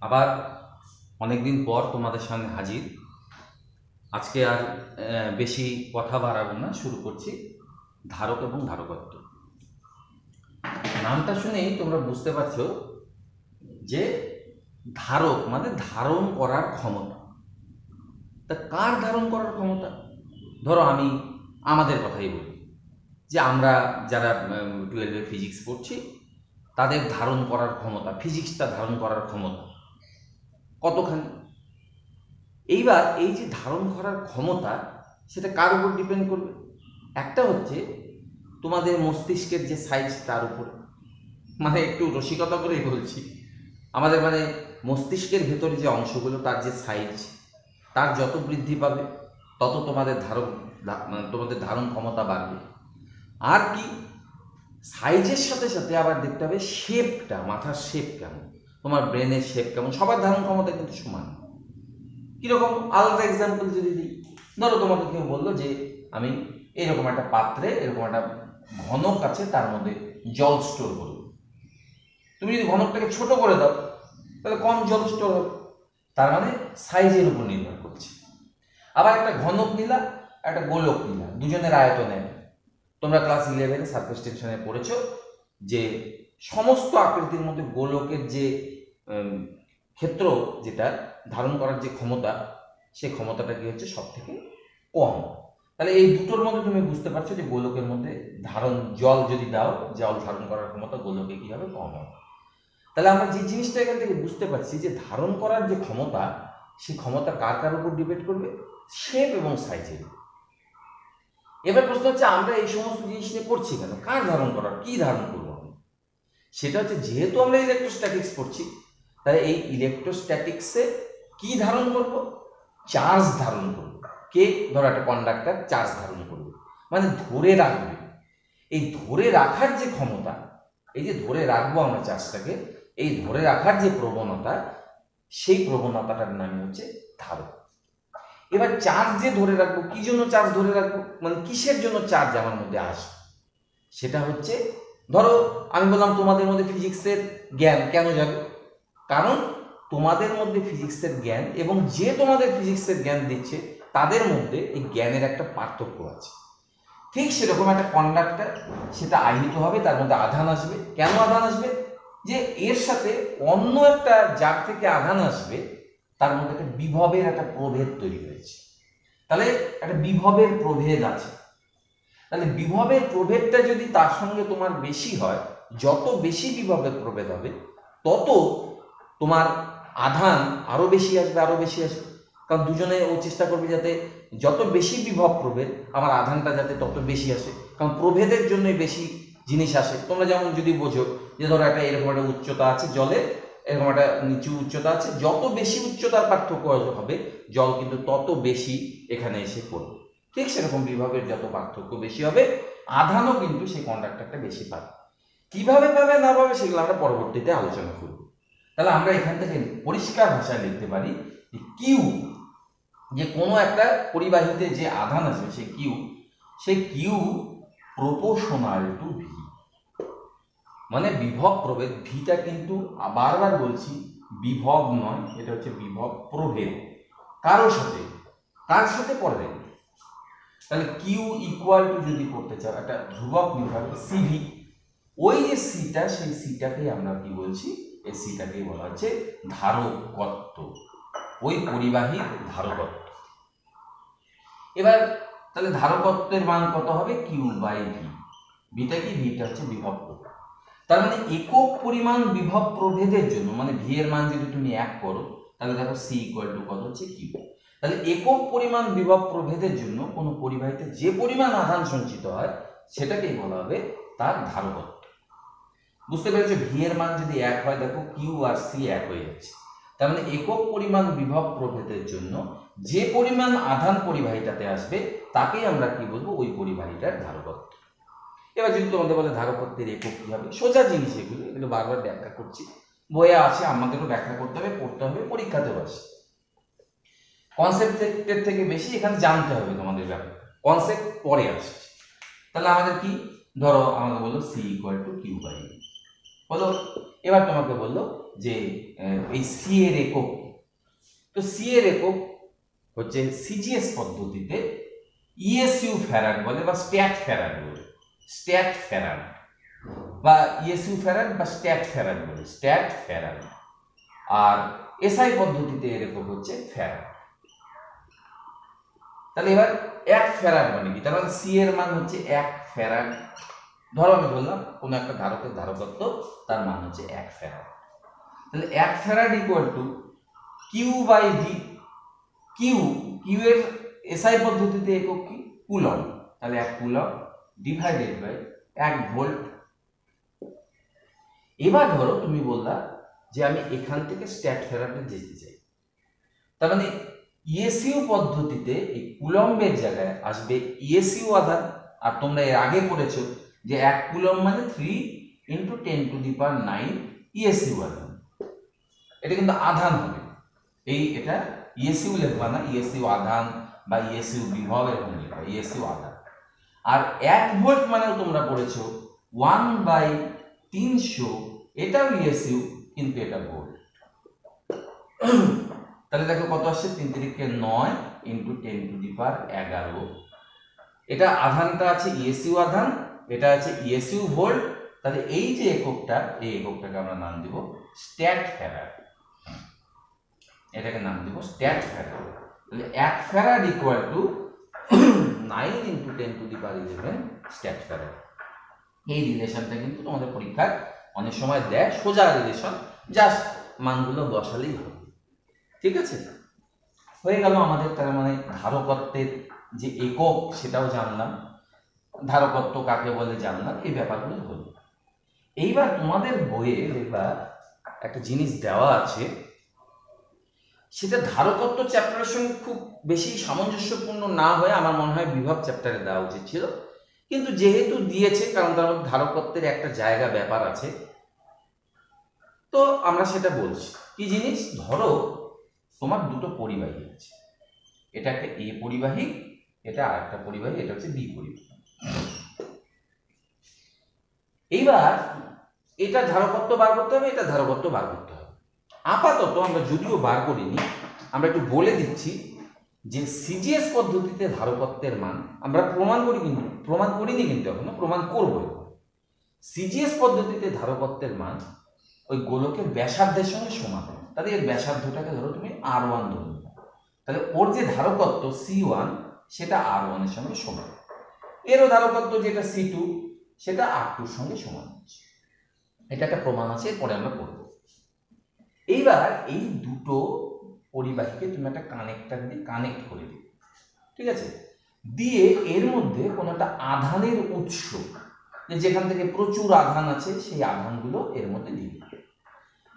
আবার অনেকদিন পর তোমাদের সঙ্গে হাজির। আজকে আর বেশি কথা বাড়াবো না, শুরু করছি ধারক এবং ধারকত্ব। নামটা শুনেই তোমরা বুঝতে পারছ যে ধারক মানে ধারণ করার ক্ষমতা। তা কার ধারণ করার ক্ষমতা? ধরো আমি আমাদের কথাই বলি যে আমরা যারা টুয়েলভে ফিজিক্স পড়ছি, তাদের ধারণ করার ক্ষমতা ফিজিক্সটা ধারণ করার ক্ষমতা। কতখানি? এইবার এই যে ধারণ করার ক্ষমতা, সেটা কার উপর ডিপেন্ড করবে? একটা হচ্ছে তোমাদের মস্তিষ্কের যে সাইজ তার উপর। মানে একটু রসিকতা করেই বলছি। আমাদের মানে মস্তিষ্কের ভেতরে যে অংশগুলো, তার যে সাইজ তার যত বৃদ্ধি পাবে, তত তোমাদের ধারণ মানে তোমাদের ধারণ ক্ষমতা বাড়বে। আর কি? সাইজের সাথে সাথে আবার দেখতে হবে শেপটা মাথার শেপ কেমন? তোমার ব্রেনের শেপ কেমন? সবার ধারণ ক্ষমতা কিন্তু সমান। কীরকম? আলাদা এক্সাম্পল যদি দিই, ধরো তোমাকে কেউ বলল যে, আমি এরকম একটা পাত্রে, এরকম একটা ঘনক আছে, তার মধ্যে জল স্টোর করব। তুমি যদি ঘনকটাকে ছোট করে দাও, তাহলে কম জল স্টোর হবে। তার মানে সাইজের উপর নির্ভর করছে। আবার একটা ঘনক নিলা, একটা গোলক নিলা, দুজনের আয়তনে তোমরা ক্লাস ইলেভেনে সার্ফেস টেনশনে পড়েছ যে, সমস্ত আকৃতির মধ্যে গোলকের যে ক্ষেত্র যেটা ধারণ করার যে ক্ষমতা সেই ক্ষমতাটা কি হচ্ছে সব থেকে কম। তাহলে এই দুটোর মধ্যে তুমি বুঝতে পারছ যে গোলকের মধ্যে ধারণ, জল যদি দাও, জল ধারণ করার ক্ষমতা গোলকে কি হবে? কম হবে। তাহলে আমরা যে জিনিসটা এখান থেকে বুঝতে পারছি যে ধারণ করার যে ক্ষমতা সেই ক্ষমতা কার কার উপর ডিপেন্ড করবে? শেপ এবং সাইজের এবার প্রশ্ন হচ্ছে, আমরা এই সমস্ত জিনিস নিয়ে পড়ছি কেন? কার ধারণ করার, কি ধারণ করব সেটা হচ্ছে, যেহেতু আমরা ইলেকট্রোস্ট্যাটিক্স পড়ছি তাই এই ইলেকট্রোস্ট্যাটিক্সে কি ধারণ করব? চার্জ ধারণ করব। কে? ধরো একটা কন্ডাক্টার চার্জ ধারণ করবে। মানে ধরে রাখবে। এই ধরে রাখার যে ক্ষমতা, এই যে ধরে রাখব আমরা চার্জটাকে এই ধরে রাখার যে প্রবণতা, সেই প্রবণতাটার নাম হচ্ছে ধারক। এবার চার্জ যে ধরে রাখব, কি জন্য চার্জ ধরে রাখব? মানে কিসের জন্য চার্জ আমার মধ্যে আসবে? সেটা হচ্ছে, ধরো আমি বললাম তোমাদের মধ্যে ফিজিক্সের জ্ঞান কেন যাবে কারণ তোমাদের মধ্যে ফিজিক্সের জ্ঞান এবং যে তোমাদের ফিজিক্সের জ্ঞান দিচ্ছে, তাদের মধ্যে এই জ্ঞানের একটা পার্থক্য আছে। ঠিক সেরকম একটা কন্ডাক্টর সেটা আহিত হবে, তার মধ্যে আধান আসবে। কেন আধান আসবে? যে এর সাথে অন্য একটা যার থেকে আধান আসবে, তার মধ্যে একটা বিভবের একটা প্রভেদ তৈরি হয়েছে। তাহলে একটা বিভবের প্রভেদ আছে। তাহলে বিভবের প্রভেদটা যদি তার সঙ্গে তোমার বেশি হয়, যত বেশি বিভবের প্রভেদ হবে, তত তোমার আধান আরও বেশি আসবে আরও বেশি আসবে। কারণ দুজনে ও চেষ্টা করবে যাতে যত বেশি বিভব প্রভেদ, আমার আধানটা যাতে তত বেশি আসে। কারণ প্রভেদের জন্যই বেশি জিনিস আসে। তোমরা যেমন যদি বোঝো যে ধরো একটা এরকম একটা উচ্চতা আছে জলে, এরকম একটা নিচু উচ্চতা আছে, যত বেশি উচ্চতার পার্থক্য হবে, জল কিন্তু তত বেশি এখানে এসে পড়বে। ঠিক সেরকম বিভবের যত পার্থক্য বেশি হবে, আধানও কিন্তু সেই কন্ডাক্টরটা বেশি পাবে। কীভাবে পাবে না পাবে সেগুলো আমরা পরবর্তীতে আলোচনা করব। তাহলে আমরা এখান থেকে পরিষ্কার ভাষায় লিখতে পারি কিউ, যে কোনো একটা পরিবাহীতে যে আধান আসবে সে কিউ সেই কিউ প্রপোশনাল টু ভি। মানে বিভব প্রভেদ, ভিটা কিন্তু বারবার বলছি, বিভব নয়, এটা হচ্ছে বিভব প্রভেদ। কারোর সাথে, কার সাথে পড়বে তাহলে কিউ ইকুয়াল টু যদি করতে চাও, একটা ধ্রুবক হবে সিভি ওই যে সিটা সেই সিটাকেই আমরা কি বলছি? এই বলা হচ্ছে ধারকত্ব। ওই পরিবাহীর ধারকত্ব। এবার তাহলে ধারকত্বের মান কত হবে? কিউ বাই ভি ভিটা কি? ভিটা হচ্ছে বিভব তার মানে একক পরিমাণ বিভব প্রভেদের জন্য মানে ভি এর মান যদি তুমি এক করো, তাহলে দেখো সি ইকুয়াল টু কত হচ্ছে কিউ তাহলে একক পরিমাণ বিভব প্রভেদের জন্য কোনো পরিবাহীতে যে পরিমাণ আধান সঞ্চিত হয়, সেটাকেই বলা হবে তার ধারকত্ব। বুঝতে পেরেছ? ভি এর মান যদি এক হয়, দেখো কিউ আর সি এক হয়ে যাচ্ছে। তার মানে একক পরিমাণ বিভব প্রভেদের জন্য যে পরিমাণ আধান পরিবাহীটাতে আসবে, তাকেই আমরা কি বলব? ওই পরিবাহীটার ধারকত্ব। এবার যদি তোমাদের বলে ধারকত্বের একক কি হবে সোজা জিনিস এগুলো এগুলো বারবার ব্যাখ্যা করছি। বইয়ে আছে, আমাদেরও ব্যাখ্যা করতে হবে, পড়তে হবে, পরীক্ষাতেও আসে কনসেপ্টের থেকে বেশি এখানে জানতে হবে তোমাদের ব্যাপার। কনসেপ্ট পরে আসছে। তাহলে আমাদের কি? ধরো আমাদের বলল C equal to Q by হলো এবার তোমাকে বলল যে এই সি এর একক, তো সি এর একক হচ্ছে সিজিএস পদ্ধতিতে ইএসইউ ফ্যারাড বলে বা স্ট্যাট ফ্যারাড বলে। স্ট্যাট ফ্যারাড বা ইএসইউ ফ্যারাড বা স্ট্যাট ফ্যারাড বলে। স্ট্যাট ফ্যারাড আর এসআই পদ্ধতিতে এর একক হচ্ছে ফ্যারাড তাহলে এবার এক ফ্যারাড মানে কি? তার মানে সি এর মান হচ্ছে এক ফ্যারাড ধরো আমি বললাম, কোনো একটা ধারকের ধারকত্ব, তার মান হচ্ছে এক ফ্যারাড তাহলে এক farad equal to Q by V Q Q এর এসআই পদ্ধতিতে একক কি? কুলম তাহলে এক কুলম ডিভাইডেড বাই এক ভোল্ট এবার ধরো তুমি বললা যে আমি এখান থেকে স্ট্যাট ফেরাটে যেতে চাই। তার মানে ইএসইউ পদ্ধতিতে এই কুলম্বের জায়গায় আসবে ইএসইউ আধার আর তোমরা এর আগে পড়েছো যে এক কুলম মানে three into ten to the power nine ESU আধান এটা কিন্তু আধান হবে। এই এটা ইএসইউ লিখবা না ইএসইউ আধান বা ইএসইউ বিভব এরকম লিখবা ইএসইউ আধান। আর এক ভোল্ট মানেও তোমরা পড়েছো ওয়ান বাই তিনশো, এটাও ইএসইউ কিন্তু এটা ভোল্ট তাহলে দেখো কত আসছে? তিন তিরিখে নয় into ten to the power এগারো। এটা আধানটা আছে ইএসইউ আধান এটা আছে ইএসইউ ভোল্ট তাহলে এই যে এককটা, এই এককটাকে আমরা নাম দিব স্ট্যাট ফ্যারাড এটাকে নাম দিব স্ট্যাট ফ্যারাড তাহলে এক farad equal to nine into ten to the power eleven stat farad এই রিলেশনটা কিন্তু তোমাদের পরীক্ষায় অনেক সময় দেয়, সোজা রিলেশন জাস্ট মানগুলো বসালেই হবে। ঠিক আছে? হয়ে গেল আমাদের তার মানে ধারকত্বের যে একক, সেটাও জানলাম। ধারকত্ব কাকে বলে জানলাম এই ব্যাপারগুলো হলো। এইবার তোমাদের বইয়ে দেখবা একটা জিনিস দেওয়া আছে। সেটা ধারকত্ব চ্যাপ্টারের সঙ্গে খুব বেশি সামঞ্জস্যপূর্ণ না হয়ে আমার মনে হয় বিভব চ্যাপ্টারে দেওয়া উচিত ছিল। কিন্তু যেহেতু দিয়েছে, কারণ তার মধ্যে ধারকত্বের একটা জায়গা ব্যাপার আছে। তো আমরা সেটা বলছি। কি জিনিস? ধরো তোমার দুটো পরিবাহী আছে। এটা একটা এ পরিবাহী, এটা আর একটা পরিবাহী, এটা হচ্ছে বি পরিবাহী। এইবার এটা ধারকত্ব বার করতে হবে, এটা ধারকত্ব বার করতে হবে। আপাতত আমরা যদিও বার করিনি, আমরা একটু বলে দিচ্ছি যে সিজিএস পদ্ধতিতে ধারকত্বের মান আমরা প্রমাণ করি কিন্তু, প্রমাণ করিনি কিন্তু এখনও, প্রমাণ করব। সিজিএস পদ্ধতিতে ধারকত্বের মান ওই গোলকের ব্যাসার্ধের সঙ্গে সমান তাহলে এর ব্যাসার্ধটাকে ধরো তুমি আর ওয়ান ধরে। তাহলে ওর যে ধারকত্ব সি ওয়ান সেটা আর ওয়ানের সঙ্গে সমান এরও ধারকত্ব যেটা সি টু সেটা আর টুর সঙ্গে সমান হচ্ছে। এটা একটা প্রমাণ আছে, এরপরে আমরা করব এইবার এই দুটো পরিবাহীকে তুমি একটা কানেক্টার দিয়ে কানেক্ট করে দিবে ঠিক আছে? দিয়ে এর মধ্যে কোনো একটা আধানের উৎস যেখান থেকে প্রচুর আধান আছে, সেই আধানগুলো এর মধ্যে দিয়ে দিবে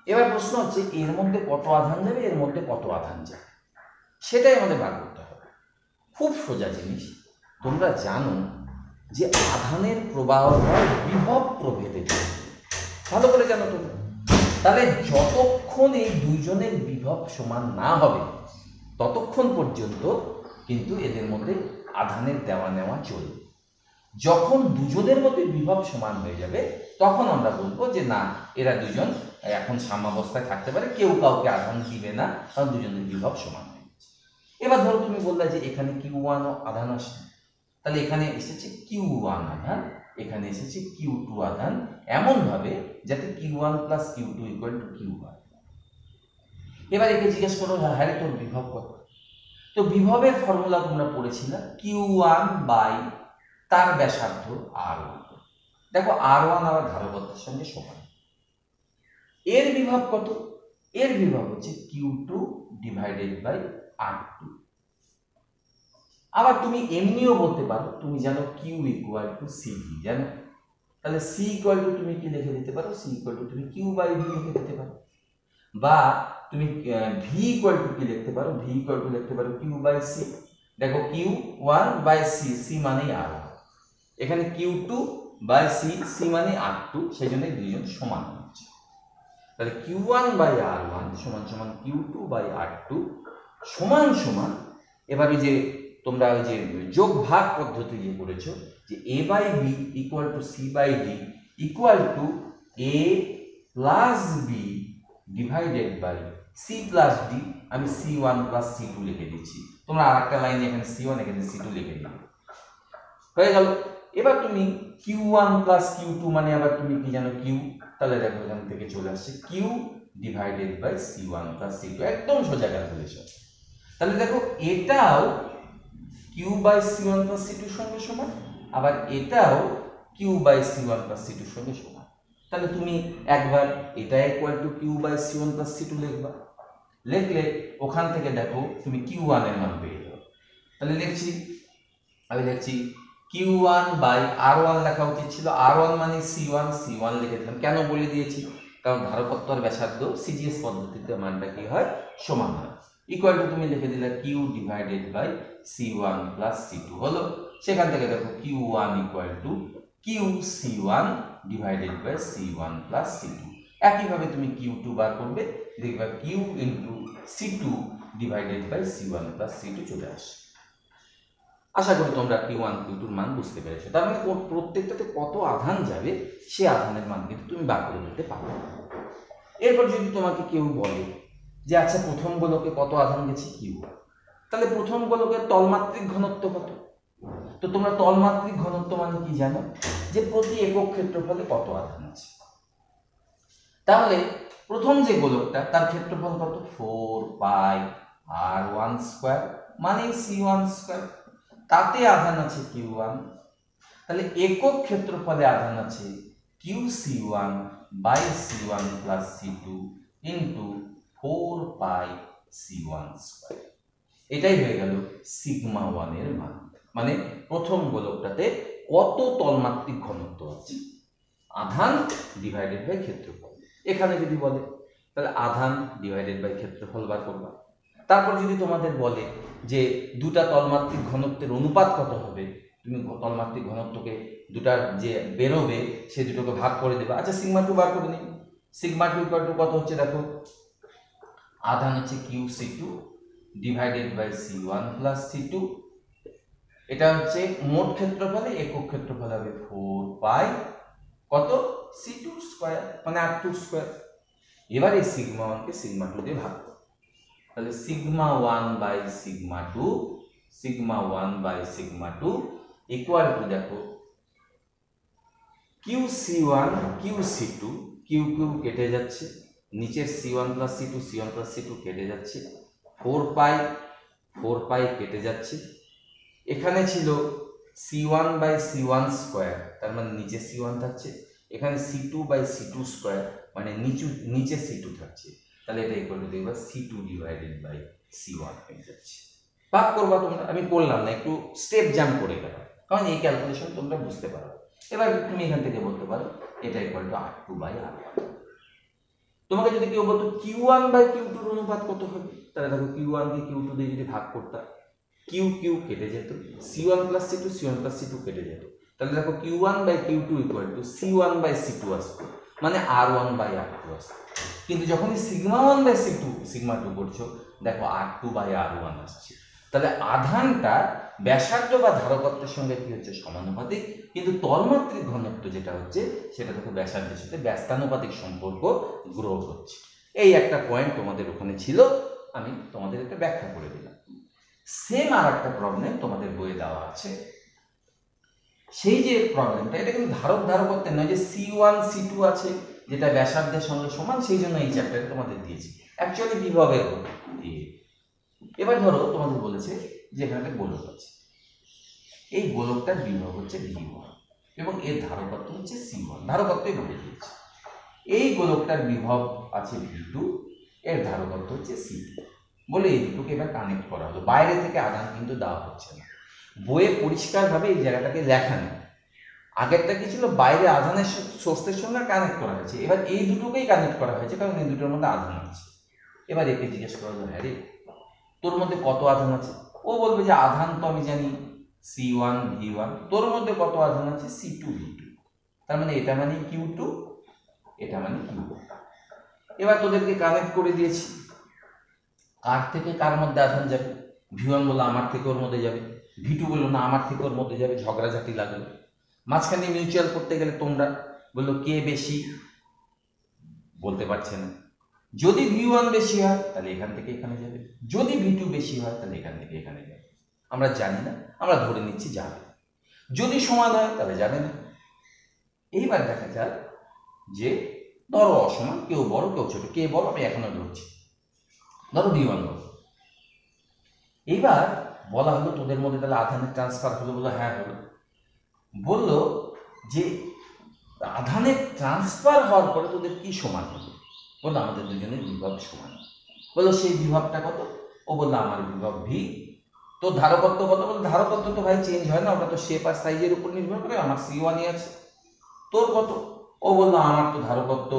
এবার প্রশ্ন হচ্ছে, এর মধ্যে কত আধান যাবে, এর মধ্যে কত আধান যাবে? সেটাই আমাদের বার করতে হবে। খুব সোজা জিনিস, তোমরা জানো যে আধানের প্রবাহ হয় বিভব প্রভেদে ভালো করে জানো তোমরা তাহলে যতক্ষণ এই দুইজনের বিভব সমান না হবে, ততক্ষণ পর্যন্ত কিন্তু এদের মধ্যে আধানের দেওয়া নেওয়া চলবে। যখন দুজনের মধ্যে বিভব সমান হয়ে যাবে, তখন আমরা বলব যে না, এরা দুজন এখন সাম্যাবস্থায় থাকতে পারে, কেউ কাউকে আধান দিবে না, কারণ দুজনের বিভব সমান হয়ে গেছে। এবার ধরো তুমি বললে যে এখানে কিউ ওয়ান আধান আসছে। তাহলে এখানে এসেছে কিউ ওয়ান আধান এখানে এসেছে কিউ টু আধান। এমনভাবে যাতে Q one plus Q two equal to Q one এবার একে জিজ্ঞেস করো হ্যাঁ রে, তোর বিভব কত? তো বিভবের ফর্মুলা তোমরা পড়েছিলে কিউ ওয়ান বাই তার ব্যাসার্ধ আর ওয়ান দেখো আর ওয়ান আবার ধারকত্বের সঙ্গে সমান। এর বিভব কত? এর বিভব হচ্ছে Q two divided by R two আবার তুমি এমনিও বলতে পারো, তুমি জানো Q equal to C V জানো? তাহলে সি ইকুয়াল টু তুমি কি লিখে দিতে পারো? সি ইকুয়াল টু তুমি কিউ বাই ভি লিখে দিতে পারো। বা তুমি ভি ইকুয়াল টু কি লিখতে পারো? ভি ইকুয়াল টু লিখতে পারো কিউ বাই সি দেখো Q one by C C মানেই আর এখানে Q two by C C মানে আর টু সেই জন্য দুইজন সমান হচ্ছে। তাহলে Q one by R one সমান সমান Q two by R two সমান সমান, এবারে যে তোমরা ওই যে যোগ ভাগ পদ্ধতি যে করেছ যে A by B equal to C by D equal to A plus B divided by C plus D আমি C one plus C two লিখে দিচ্ছি। তোমরা আর একটা লাইনে এখানে সি ওয়ান এখানে সি টু লিখে দিবে হয়ে গেল। এবার তুমি Q one plus Q two মানে আবার তুমি কি জানো কিউ তাহলে দেখো এখান থেকে চলে আসছে Q divided by C one plus C two একদম সোজা ক্যালকুলেশন তাহলে দেখো এটাও Q by C one plus C সঙ্গে সমান, আবার এটাও Q by C one plus সঙ্গে সমান। তাহলে তুমি একবার এটা equal Q by C one plus C two লিখবা। লিখলে ওখান থেকে দেখো তুমি কিউ ওয়ানের মান পেয়ে যাবে। তাহলে লিখছি, আমি লিখছি Q one by R one লেখা উচিত ছিল। আর ওয়ান মানে সি ওয়ান সি ওয়ান লিখে দিলাম। কেন বলে দিয়েছি? কারণ ধারকত্ব আর ব্যাসার্ধ সিজিএস পদ্ধতিতে মানটা কি হয়? সমান হয়। ইকুয়াল টু তুমি লিখে দিলে Q divided by C one plus C two হলো। সেখান থেকে দেখো Q one equal to Q C one divided by C one plus C two একইভাবে তুমি কিউ টু বার করবে, দেখবে Q into C two divided by C one plus C two চলে আসে। আশা করি তোমরা কিউ ওয়ান কিউ টুর মান বুঝতে পেরেছ। তার মানে প্রত্যেকটাতে কত আধান যাবে, সে আধানের মান কিন্তু তুমি বার করে নিতে পারবে। এরপর যদি তোমাকে কেউ বলে যে আচ্ছা প্রথম গোলকে কত আধান গেছে কিউ তাহলে প্রথম গোলকের তলমাত্রিক ঘনত্ব কত? তো তোমরা তলমাত্রিক ঘনত্ব মানে কি জানো? যে প্রতি একক ক্ষেত্রফলে কত আধান আছে? তাহলে প্রথম যে গোলকটা, তার ক্ষেত্রফল কত? Four pi R one square মানে সি ওয়ান স্কোয়ার। তাতে আধান আছে কিউ ওয়ান। তাহলে একক ক্ষেত্রফলে আধান আছে Q C one by C one plus C two into four pi C one square. এটাই হয়ে গেল সিগমা ওয়ানের মান। মানে প্রথম গোলকটাতে কত তলমাত্রিক ঘনত্ব আছে? আধান ডিভাইডেড বাই ক্ষেত্রফল। এখানে যদি বলে, তাহলে আধান ডিভাইডেড বাই ক্ষেত্রফল বার করবা। তারপর যদি তোমাদের বলে যে দুটা তলমাত্রিক ঘনত্বের অনুপাত কত হবে, তুমি তলমাত্রিক ঘনত্বকে দুটা যে বেরোবে, সে দুটোকে ভাগ করে দেবে। আচ্ছা সিগমা টু বার করে নিই সিগমা টু কত হচ্ছে দেখো? আধান হচ্ছে Q C two divided by C one plus C two এটা হচ্ছে মোট ক্ষেত্রফলে, একক ক্ষেত্রফল হবে ফোর পাই কত? সি টু স্কোয়ার মানে আর টু স্কোয়ার এবার এই সিগমা ওয়ানকে সিগমা টু দিয়ে ভাগ তাহলে sigma one by sigma two sigma one by sigma two equal to দেখো Q C one Q C two Q Q কেটে যাচ্ছে। নিচের C one plus C two C one plus C two কেটে যাচ্ছে। Four pi four pi কেটে যাচ্ছে। এখানে ছিল C one by C one square তার মানে নিচে সি ওয়ান থাকছে। এখানে C two by C two square মানে নিচু, নিচে সি টু থাকছে। তাহলে এটা ইকুয়াল টু দেখবা C two divided by C one হয়ে যাচ্ছে। ভাগ করবা তোমরা, আমি করলাম না, একটু স্টেপ জাম্প করে গেলাম। কারণ এই ক্যালকুলেশন তোমরা বুঝতে পারো। এবার তুমি এখান থেকে বলতে পারো, এটা equal to R two by আর তোমাকে যদি কেউ বলতো কিউ ওয়ান বাই কিউ টুর অনুপাত কত হবে? তাহলে দেখো কিউ ওয়ানকে কিউ টু দিয়ে যদি ভাগ করতাম কিউ কিউ কেটে যেত C one plus C two C one plus C two কেটে যেত। তাহলে দেখো Q one by Q two equal to C one by C two আসতো মানে R one by R two আসতো। কিন্তু যখনই sigma one by C two sigma two করছ, দেখো R two by R one আসছে। তাহলে আধানটা ব্যাসার্ধ বা ধারকত্বের সঙ্গে কি হচ্ছে? সমানুপাতিক। কিন্তু তলমাত্রিক ঘনত্ব যেটা হচ্ছে, সেটা দেখো ব্যাসার্ধের সাথে ব্যস্তানুপাতিক সম্পর্ক গ্রোথ হচ্ছে। এই একটা পয়েন্ট তোমাদের ওখানে ছিল, আমি তোমাদের একটা ব্যাখ্যা করে দিলাম। সেম আর একটা প্রবলেম তোমাদের বইয়ে দেওয়া আছে। সেই যে প্রবলেমটা এটা কিন্তু ধারক ধারকত্বের নয়, যে সি ওয়ান সি টু আছে, যেটা ব্যাসার্ধের সঙ্গে সমান, সেই জন্য এই চ্যাপ্টারে তোমাদের দিয়েছি। অ্যাকচুয়ালি বিভবের দিয়ে। এবার ধরো, তোমাদের বলেছে যে এখানে গোলক আছে। এই গোলকটার বিভব হচ্ছে ভি ওয়ান এবং এর ধারকত্ব হচ্ছে সি ওয়ান ধারকত্বই বলে দিয়েছে। এই গোলকটার বিভব আছে ভি টু এর ধারকত্ব হচ্ছে সি টু বলে এই দুটোকে এবার কানেক্ট করা হলো। বাইরে থেকে আদান কিন্তু দেওয়া হচ্ছে না। বইয়ে পরিষ্কারভাবে এই জায়গাটাকে লেখা নেই আগেরটা কি ছিল? বাইরে আধানের সোর্সের সঙ্গে কানেক্ট করা হয়েছে। এবার এই দুটোকেই কানেক্ট করা হয়েছে কারণ এই দুটোর মধ্যে আধান আছে। এবার একে জিজ্ঞেস করা হলো হ্যাঁ রে, তোর মধ্যে কত আধান আছে? ও বলবে যে আধান তো আমি জানি সি ওয়ান ভি ওয়ান তোর মধ্যে কত আধান আছে? সি টু ভি টু তার মানে এটা মানে কিউ টু এটা মানে কিউ এবার তোদেরকে কানেক্ট করে দিয়েছি। কার থেকে কার মধ্যে আধান যাবে? ভি ওয়ান বলল, আমার থেকে ওর মধ্যে যাবে। ভি টু বলল, না, আমার থেকে ওর মধ্যে যাবে, ঝগড়াঝাটি লাগল। মাঝখানে মিউচুয়াল করতে গেলে তোমরা বলল, কে বেশি? বলতে পারছে না। যদি ভি ওয়ান বেশি হয়, তাহলে এখান থেকে এখানে যাবে। যদি ভি টু বেশি হয়, তাহলে এখান থেকে এখানে যাবে। আমরা জানি না, আমরা ধরে নিচ্ছি যাবে। যদি সমান হয়, তাহলে যাবে না। এইবার দেখা যাক যে ধরো অসমান, কেউ বড়, কেউ ছোট। কে বড়? আমি এখনও ধরছি। ধরো ভি ওয়ান এইবার বলা হলো তোদের মধ্যে তাহলে আধানের ট্রান্সফার হলো বলো হ্যাঁ হলো। বলল যে আধানের ট্রান্সফার হওয়ার পরে তোদের কি সমান হলো বলল, আমাদের দুজনের বিভব সমান। বলল, সেই বিভবটা কত? ও বলল, আমার বিভব ভি তো ধারকত্ব কত? বলল, ধারকত্ব তো ভাই চেঞ্জ হয় না, ওটা তো শেপ আর সাইজের উপর নির্ভর করে, আমার সি ওয়ানই আছে। তোর কত? ও বলল, আমার তো ধারকত্ব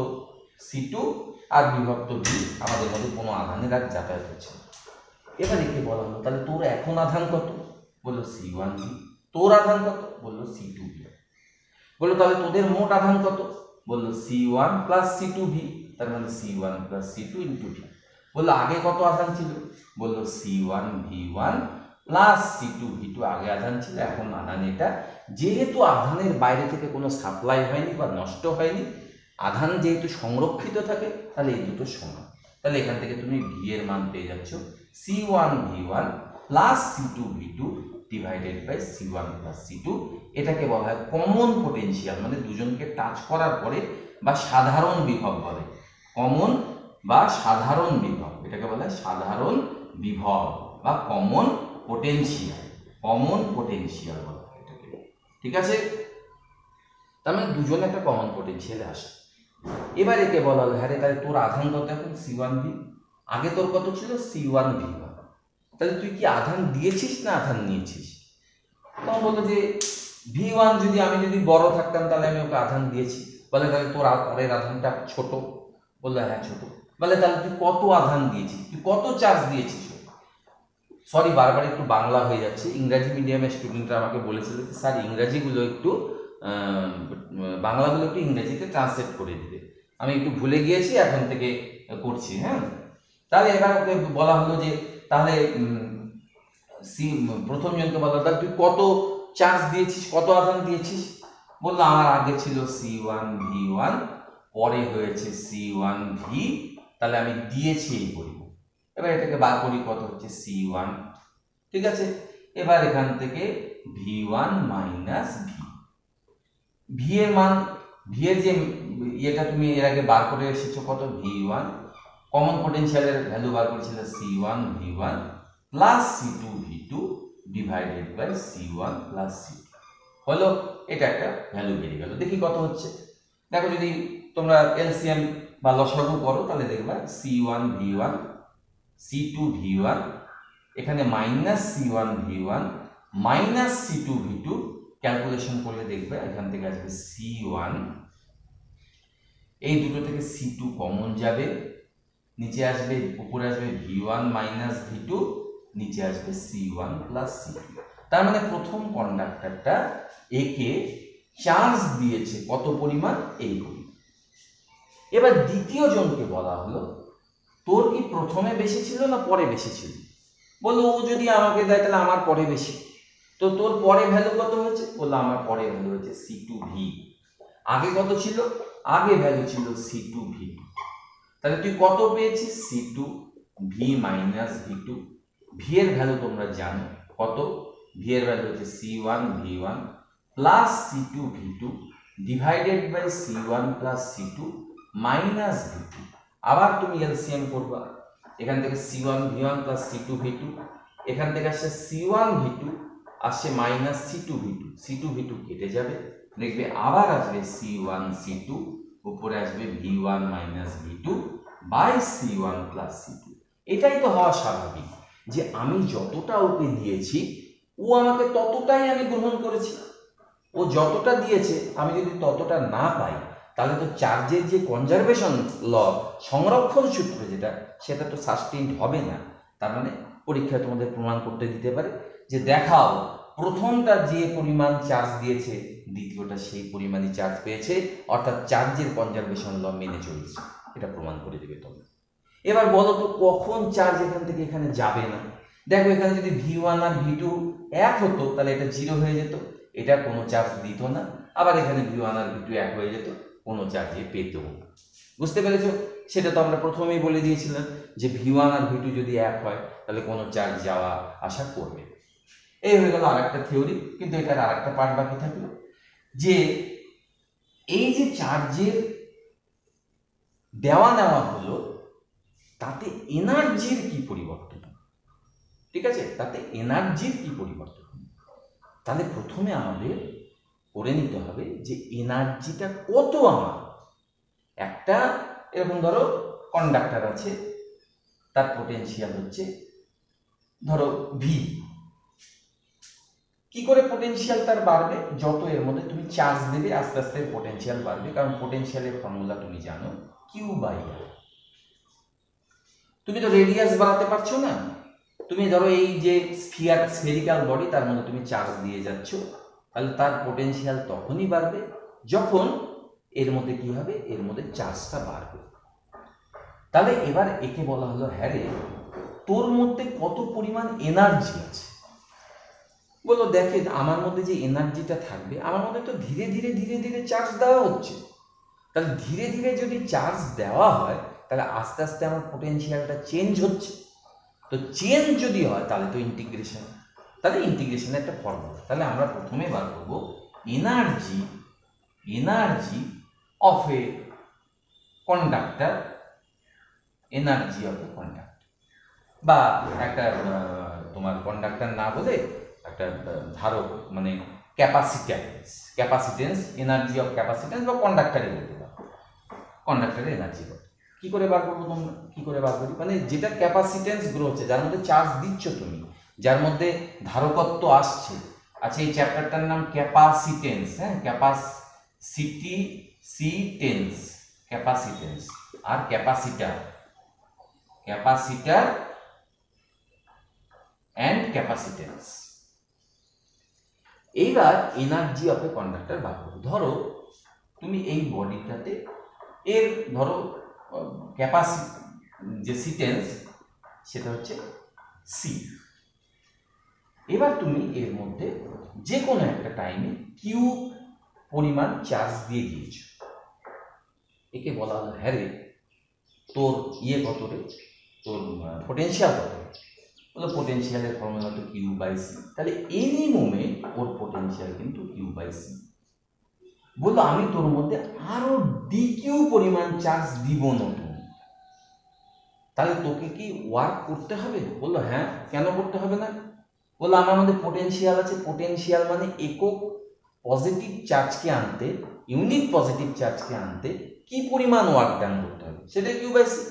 সি টু আর বিভক্ত ভি আমাদের মধ্যে কোনো আধানের আর যাতায়াত হচ্ছে না। এবার বলা হলো তাহলে তোর এখন আধান কত? বলল সি ওয়ান ভি তোর আধান কত? বলল সি টু ভি বলল, তাহলে তোদের মোট আধান কত? বলল C one plus C two V তার মানে C one plus C two into V বলল, আগে কত আধান ছিল? বলল C one V one plus C two V two আগে আধান ছিল, এখন আধান এটা। যেহেতু আধানের বাইরে থেকে কোনো সাপ্লাই হয়নি বা নষ্ট হয়নি, আধান যেহেতু সংরক্ষিত থাকে, তাহলে এই দুটো সমান। তাহলে এখান থেকে তুমি ভি এর মান পেয়ে যাচ্ছ। C one V one plus C two V two divided by C one plus C two এটাকে বলা হয় কমন পোটেনশিয়াল মানে দুজনকে টাচ করার পরে বা সাধারণ বিভব বলে। কমন বা সাধারণ বিভব। এটাকে বলা সাধারণ বিভব বা কমন পোটেনশিয়াল কমন পোটেনশিয়াল বলা হয় এটাকে। ঠিক আছে? তার মানে দুজন একটা কমন পোটেনশিয়ালে আসে। এবার একে বলা হলো হ্যাঁ তাহলে তোর আধান কত এখন? সি ওয়ান ভি আগে তোর কত ছিল? সি ওয়ান ভি তাহলে তুই কি আধান দিয়েছিস না আধান নিয়েছিস? তখন বলল যে ভি ওয়ান যদি আমি যদি বড় থাকতাম তাহলে আমি ওকে আধান দিয়েছি। বলে তাহলে তোর আধানটা ছোট। বলল হ্যাঁ ছোট। বলে তাহলে তুই কত আধান দিয়েছিস? তুই কত চার্জ দিয়েছিস? সরি বারবার একটু বাংলা হয়ে যাচ্ছে। ইংরাজি মিডিয়ামের স্টুডেন্টরা আমাকে বলেছিল যে স্যার ইংরাজিগুলো একটু বাংলাগুলো একটু ইংরেজিতে ট্রান্সলেট করে দিতে আমি একটু ভুলে গিয়েছি এখন থেকে করছি হ্যাঁ। তাহলে এবার ওকে বলা হলো যে তাহলে সি প্রথম জনকে বলা হলো, তাহলে তুই কত চার্জ দিয়েছিস? কত আধান দিয়েছিস? বলল আমার আগে ছিল সি ওয়ান ভি ওয়ান পরে হয়েছে সি ওয়ান ভি তাহলে আমি দিয়েছি এই পরিমাণ। এবার এটাকে বার করি, কত হচ্ছে সি ওয়ান ঠিক আছে? এবার এখান থেকে V one minus V V এর মান ভি এর যে ইয়েটা তুমি এর আগে বার করে এসেছ, কত? ভি ওয়ান কমন পোটেনশিয়ালের ভ্যালু বার করেছিল C one V one plus C two V two divided by C one plus C হলো, এটা একটা ভ্যালু বেরিয়ে গেল। দেখি কত হচ্ছে। দেখো যদি তোমরা এলসিএম বা লসাগু করো, তাহলে দেখবা C one V one C two V one এখানে minus C one V one minus C two V two calculation করলে দেখবে এখান থেকে আসবে সি ওয়ান এই দুটো থেকে সি টু কমন যাবে, নিচে আসবে, উপরে আসবে V one minus V two নিচে আসবে C one plus C two তার মানে প্রথম কন্ডাক্টরটা একে চার্জ দিয়েছে, কত পরিমাণ? এই এবার দ্বিতীয় জনকে বলা হলো, তোর কি প্রথমে বেশি ছিল না পরে বেশি ছিল? বলল, ও যদি আমাকে দেয় তাহলে আমার পরে বেশি। তো তোর পরে ভ্যালু কত হয়েছে? বলল, আমার পরে ভ্যালু হয়েছে সি টু ভি আগে কত ছিল? আগে ভ্যালু ছিল সি টু ভি তাহলে তুই কত পেয়েছিস? C two V minus V two V এর ভ্যালু তোমরা জানো কত? ভি এর ভ্যালু হচ্ছে C one V one plus C two V two divided by C one plus C two minus V two আবার তুমি এলসিএম করবা। এখান থেকে C one V one plus C two V two এখান থেকে আসছে সি ওয়ান ভি টু আসছে minus C two V two C two V two কেটে যাবে। দেখবে আবার আসবে সি ওয়ান সি টু উপরে আসবে V one minus V two by C one plus C two এটাই তো হওয়া স্বাভাবিক যে আমি যতটা ওকে দিয়েছি, ও আমাকে ততটাই আমি গ্রহণ করেছি। ও যতটা দিয়েছে, আমি যদি ততটা না পাই তাহলে তো চার্জের যে কনজারভেশন ল সংরক্ষণ সূত্র যেটা, সেটা তো সাস্টেইন হবে না। তার মানে পরীক্ষায় তোমাদের প্রমাণ করতে দিতে পারে যে দেখাও, প্রথমটা যে পরিমাণ চার্জ দিয়েছে, দ্বিতীয়টা সেই পরিমাণই চার্জ পেয়েছে, অর্থাৎ চার্জের কনজারভেশন ল মেনে চলেছে। এটা প্রমাণ করে দেবে তোমরা। এবার বলো তো, কখন চার্জ এখান থেকে এখানে যাবে না? দেখো, এখানে যদি ভি ওয়ান আর ভি টু এক হতো, তাহলে এটা জিরো হয়ে যেত। এটা কোনো চার্জ দিত না। আবার এখানে ভি ওয়ান আর ভি টু এক হয়ে যেত। কোনো চার্জে পেতেও না। বুঝতে পেরেছ? সেটা তো আমরা প্রথমেই বলে দিয়েছিলাম যে ভি ওয়ান আর ভি টু যদি এক হয়, তাহলে কোনো চার্জ যাওয়া আসা করবে এই হয়ে গেল আরেকটা থিওরি কিন্তু এটার আরেকটা পার্ট বাকি থাকল, যে এই যে চার্জের দেওয়া নেওয়া হলো, তাতে এনার্জির কি পরিবর্তন ঠিক আছে? তাতে এনার্জির কি পরিবর্তন তাহলে প্রথমে আমাদের করে নিতে হবে যে এনার্জিটা কত আমার। একটা, এরকম ধরো কন্ডাক্টর আছে, তার পোটেনশিয়াল হচ্ছে, ধরো ভি কি করে পোটেনশিয়াল তার বাড়বে? যত এর মধ্যে তুমি চার্জ দেবে, আস্তে আস্তে পোটেনশিয়াল বাড়বে, কারণ পোটেনশিয়ালের ফর্মুলা তুমি জানো কিউ বাই আর তুমি তো রেডিয়াস বাড়াতে পারছ না। তুমি ধরো এই যে স্ফিয়ার স্ফেরিক্যাল বডি তার মধ্যে তুমি চার্জ দিয়ে যাচ্ছ। তাহলে তার পোটেনশিয়াল তখনই বাড়বে যখন এর মধ্যে কি হবে? এর মধ্যে চার্জটা বাড়বে। তাহলে এবার একে বলা হলো হ্যাঁ রে তোর মধ্যে কত পরিমাণ এনার্জি আছে? বলো দেখে আমার মধ্যে যে এনার্জিটা থাকবে, আমার মধ্যে তো ধীরে ধীরে ধীরে ধীরে চার্জ দেওয়া হচ্ছে। তাহলে ধীরে ধীরে যদি চার্জ দেওয়া হয়, তাহলে আস্তে আস্তে আমার পোটেনশিয়ালটা চেঞ্জ হচ্ছে। তো চেঞ্জ যদি হয়, তাহলে তো ইন্টিগ্রেশন তাহলে ইন্টিগ্রেশনের একটা ফর্মুলা তাহলে আমরা প্রথমে বার করব energy energy of a conductor energy of a conductor বা একটা তোমার কন্ডাক্টর না বলে একটা ধারক মানে capacitance capacitance energy of capacitance বা কন্ডাক্টারই বলতে পারো। কন্ডাক্টরের এনার্জি কত কি করে বার করব তোমরা? কি করে বার করি? মানে যেটা ক্যাপাসিটেন্স গ্রো হচ্ছে, যার মধ্যে চার্জ দিচ্ছ তুমি, যার মধ্যে ধারকত্ব আসছে আচ্ছা এই চ্যাপ্টারটার নাম ক্যাপাসিটেন্স হ্যাঁ? ক্যাপাসিটি সিটেন্স ক্যাপাসিটেন্স আর ক্যাপাসিটার ক্যাপাসিটার অ্যান্ড ক্যাপাসিটেন্স এইবার এনার্জি অফ এ কন্ডাক্টর বার করো। ধরো, তুমি এই বডিটাতে এর, ধরো ক্যাপাসি যে সিটেন্স সেটা হচ্ছে সি এবার তুমি এর মধ্যে যে কোনো একটা টাইমে কিউ পরিমাণ চার্জ দিয়ে দিয়েছ। একে বলা হলো হ্যাঁ রে তোর ইয়ে কত রে তোর পোটেনশিয়াল কত বলো পোটেনশিয়ালের ফর্মুলা তো কিউ বাই সি তাহলে এনি মোমেন্ট ওর পোটেনশিয়াল কিন্তু কিউ বাই সি বলল, আমি তোর মধ্যে আরও ডি কিউ পরিমাণ চার্জ দিব নতুন তাহলে তোকে কি ওয়ার্ক করতে হবে? বলল হ্যাঁ কেন করতে হবে না? বলল, আমার মধ্যে পোটেনশিয়াল আছে পোটেনশিয়াল মানে একক পজিটিভ চার্জকে আনতে ইউনিট পজিটিভ চার্জকে আনতে কি পরিমাণ ওয়ার্ক ডান করতে হবে? সেটা কিউ বাই সি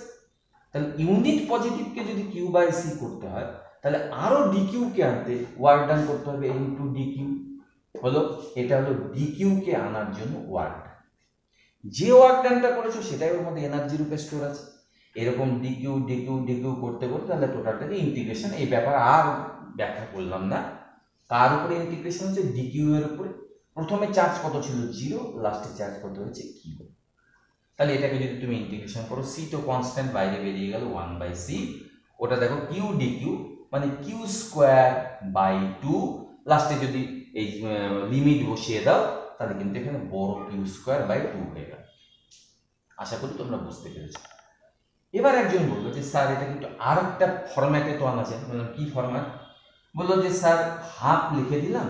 তাহলে ইউনিট পজিটিভকে যদি কিউ বাই সি করতে হয়, তাহলে আরও ডিকিউকে আনতে ওয়ার্ক ডান করতে হবে ইন্টু ডিকিউ হলো এটা হলো ডিকিউকে আনার জন্য ওয়ার্ক যে ওয়ার্ক ডানটা করেছ, সেটাই ওর মধ্যে এনার্জি রূপে স্টোর আছে। এরকম ডিকিউ ডিকিউ ডিকিউ করতে করতে তাহলে টোটালটাকে ইন্টিগ্রেশন এই ব্যাপার আর ব্যাখ্যা করলাম না। কার উপরে ইন্টিগ্রেশন হচ্ছে ডিকিউ এর উপরে। প্রথমে চার্জ কত ছিল? জিরো লাস্টে চার্জ কত হয়েছে? কিউ তাহলে এটাকে যদি তুমি ইন্টিগ্রেশন করো সি তো কনস্ট্যান্ট বাইরে বেরিয়ে গেল ওয়ান বাই সি ওটা দেখো কিউ ডি কিউ মানে কিউ স্কোয়ার বাই টু লাস্টে যদি এই লিমিট বসিয়ে দাও, তাহলে কিন্তু এখানে বড় কিউ স্কোয়ার বাই টু হয়ে গেল। আশা করি তোমরা বুঝতে পেরেছ। এবার একজন বলল যে, স্যার, এটা কিন্তু আর একটা ফরম্যাটে তো আনা যায়। বললাম, কি ফরম্যাট বলল যে, স্যার, হাফ লিখে দিলাম,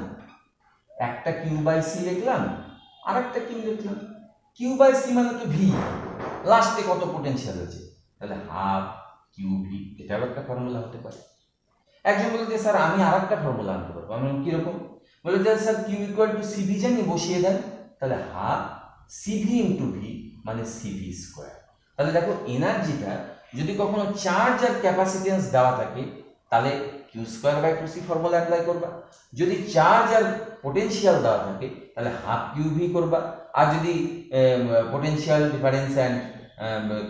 একটা কিউ বাই সি লিখলাম আর একটা কিউ লিখলাম। কিউ বাই সি মানে তো ভি, লাস্টে কত পোটেনশিয়াল আছে তাহলে হাফ, কিউ, ভি এটাও একটা ফর্মুলা হতে পারে। একজন বলল যে, স্যার, আমি আর একটা ফর্মুলা আনতে পারব। আমি কীরকম? বলে যে, sir Q equal to CV জানি বসিয়ে দেন, তাহলে হাফ সিভি ইন্টু ভি মানে সিভি স্কোয়ার তাহলে দেখো এনার্জিটা যদি কখনো চার্জ আর ক্যাপাসিটেন্স দেওয়া থাকে, তাহলে Q square by two C formula apply করবা। যদি চার্জ আর পোটেনশিয়াল দেওয়া থাকে, তাহলে হাফ কিউ ভি করবা। আর যদি পোটেনশিয়াল ডিফারেন্স অ্যান্ড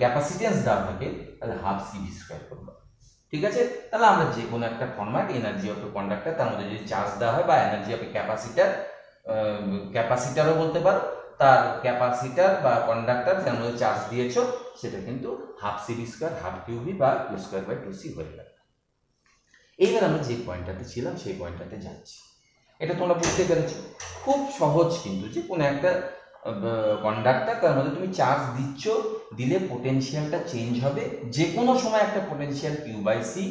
ক্যাপাসিটেন্স দেওয়া থাকে, তাহলে হাফ সিভি স্কোয়ার করবা। ঠিক আছে? তাহলে আমরা যে কোনো একটা ফর্ম্যাট এনার্জি অফ কন্ডাক্টার তার মধ্যে যদি চার্জ দেওয়া হয় বা এনার্জি অফ ক্যাপাসিটার ক্যাপাসিটারও বলতে পারো, তার ক্যাপাসিটার বা কন্ডাক্টর যার মধ্যে চার্জ দিয়েছ, সেটা কিন্তু half C CV square half QV বা Q square by two C হয়ে গেল। এইবার আমরা যে পয়েন্টটাতে ছিলাম, সেই পয়েন্টটাতে যাচ্ছি। এটা তোমরা বুঝতে পেরেছ। খুব সহজ কিন্তু যে কোনো একটা কন্ডাক্টার তার মধ্যে তুমি চার্জ দিচ্ছ, দিলে পোটেনশিয়ালটা চেঞ্জ হবে। যে কোনো সময় একটা potential Q by C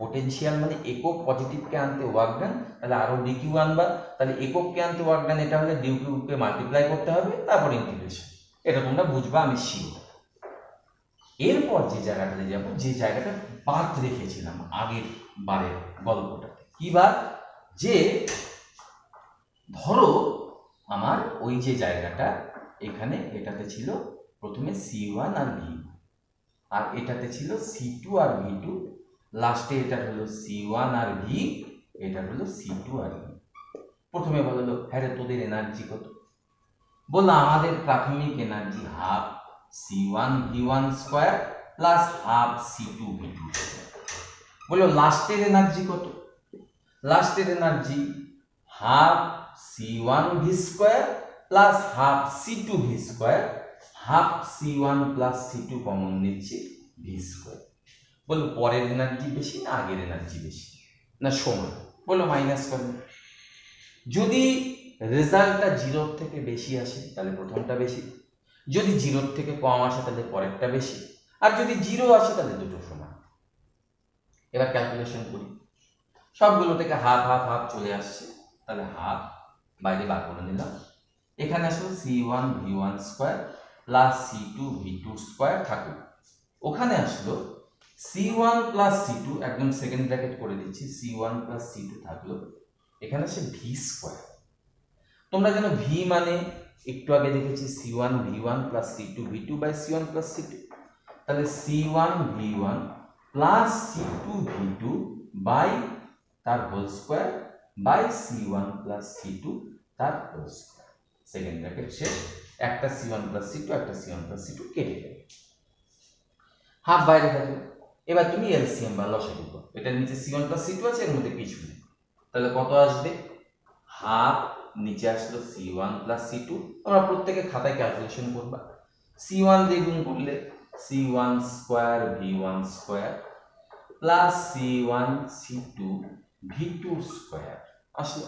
potential মানে একক পজিটিভকে আনতে ওয়ার্ক ডান তাহলে আরও ডি কিউ আনবা। তাহলে একককে আনতে ওয়ার্ক ডান এটা হলে ডিউ কিউকে মাল্টিপ্লাই করতে হবে, তারপর ইন্টিগ্রেশন এটা তোমরা বুঝবা, আমি শিওর এরপর যে জায়গাটাতে যাব, যে জায়গাটা বাদ রেখেছিলাম, আগের বারের গল্পটাতে কি বাদ যে ধরো আমার ওই যে জায়গাটা এখানে এটাতে ছিল প্রথমে সি ওয়ান আর ভি আর এটাতে ছিল সি টু আর ভি টু লাস্টে এটা হলো সি ওয়ান আর ভি এটা হলো সি টু আর ভি প্রথমে বলল হ্যাঁ রে, তোদের এনার্জি কত? বলল আমাদের প্রাথমিক energy half C one V one square plus half C two V two বলল লাস্টের এনার্জি কত? লাস্টের energy half C one V square plus half C two V square half C one plus C two common নিচ্ছে V square বলল, পরের energy বেশি না আগের এনার্জি বেশি? না, সমান। বলল মাইনাস করবে যদি রেজাল্টটা জিরোর থেকে বেশি আসে, তাহলে প্রথমটা বেশি। যদি জিরোর থেকে কম আসে, তাহলে পরেরটা বেশি। আর যদি জিরো আসে, তাহলে দুটো এবার ক্যালকুলেশন করি। সবগুলো থেকে হাফ হাফ হাফ চলে আসছে। তাহলে হাফ বাইরে বার করে নিলাম। এখানে আসলো C one V one square plus C two V two square থাকুক ওখানে আসলো C one plus C two একদম সেকেন্ড ব্র্যাকেট করে দিচ্ছি C one plus C two থাকল। এখানে আসে ভি স্কোয়ার তোমরা যেন ভি মানে একটু আগে দেখেছি C one V one plus C two V two by C one plus C two তাহলে C one V one plus C two V two by তার whole square by C one plus C two তার whole square second bracket শেষ। একটা C one plus C two একটা C one plus C two কেটে যাবে half বাইরে থাকবে এবার তুমি এলসিএম বা লসাগু করো। এটার নিচে C one plus C two আছে, এর মধ্যে কিছু নেই। তাহলে কত আসবে? হাফ নিচে আসলো C one plus C two তোমরা প্রত্যেকে খাতায় ক্যালকুলেশন করবা। সি ওয়ান দিয়ে গুণ করলে C one square V one square plus C one C two V two square আসলো।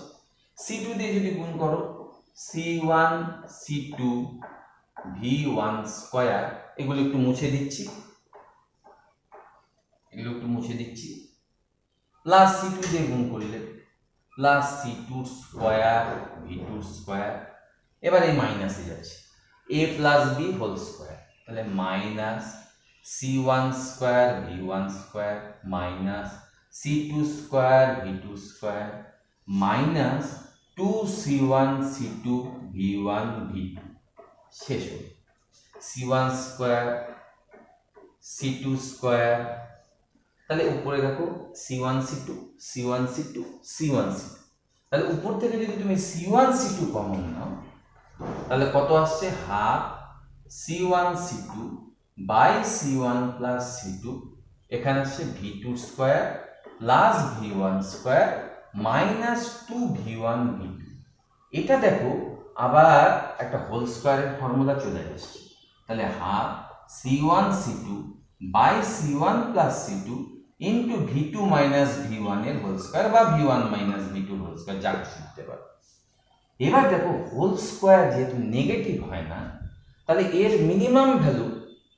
সি টু দিয়ে যদি গুণ করো C one C two V one square এগুলো একটু মুছে দিচ্ছি। এগুলো একটু মুছে দিচ্ছি। প্লাস সি টু দিয়ে গুণ করলে plus C two square V two square এবার এই মাইনাসে যাচ্ছে। A plus B whole square তাহলে minus C one square V one square minus C two square V two square minus two C one C two V one V two শেষ হল। C one square C two square তাহলে উপরে দেখো C one C two C one C two C one C two তাহলে উপর থেকে যদি তুমি C one C two common নাও, তাহলে কত আসছে? Half C one C two by C one plus C two এখানে আসছে V two square plus one square minus two V one V two এটা দেখো, আবার একটা হোল স্কোয়ারের ফর্মুলা চলে আসছে তাহলে half C one C two by C one plus C two into V two minus V এর হোল স্কোয়ার বা V one minus V two whole square যা কিছু দিতে পারো। এবার দেখো হোল স্কোয়ার যেহেতু নেগেটিভ হয় না তাহলে এর মিনিমাম ভ্যালু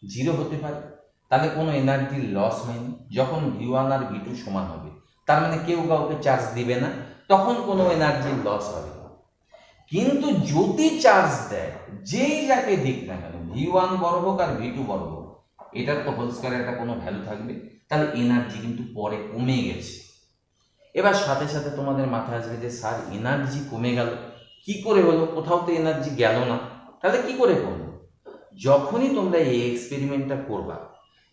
জিরো হতে পারে। তাহলে কোনো এনার্জির লস হয়নি। যখন ভি ওয়ান আর ভি টু সমান হবে, তার মানে কেউ কাউকে চার্জ দিবে না, তখন কোনো এনার্জির লস হবে কিন্তু যদি চার্জ দেয়, যেই যাকে দিক না কেন ভি ওয়ান বড় হোক আর ভি টু বড় হোক, এটার তো হোল একটা কোনো ভ্যালু থাকবে। তাহলে এনার্জি কিন্তু পরে কমে গেছে। এবার সাথে সাথে তোমাদের মাথায় আসবে যে, স্যার এনার্জি কমে গেল। কি করে হলো? কোথাও তো এনার্জি গেল না। তাহলে কি করে কমলো? যখনই তোমরা এই এক্সপেরিমেন্টটা করবা,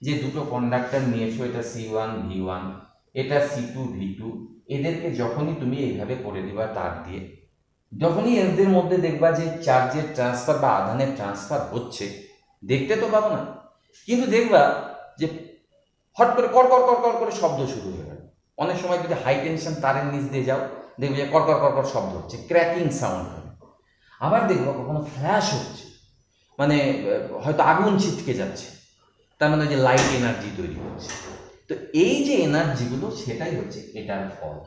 যে দুটো কন্ডাক্টর নিয়েছো, এটা সি ওয়ান ভি ওয়ান এটা সি টু ভি টু এদেরকে যখনই তুমি এইভাবে করে দিবা তার দিয়ে, যখনই এদের মধ্যে দেখবা যে চার্জের ট্রান্সফার বা আধানের ট্রান্সফার হচ্ছে, দেখতে তো পাবো না। কিন্তু দেখবা যে হট করে কর কর কর কর, করে শব্দ শুরু হয়ে গেল। অনেক সময় যদি হাই টেনশন তারের নিচ দিয়ে যাও, দেখবে যে কর কর কর কর শব্দ হচ্ছে ক্র্যাকিং সাউন্ড হবে। আবার দেখব কখনো ফ্ল্যাশ হচ্ছে। মানে হয়তো আগুন ছিটকে যাচ্ছে। তার মানে যে লাইট এনার্জি তৈরি হচ্ছে। তো এই যে এনার্জিগুলো সেটাই হচ্ছে এটার ফল।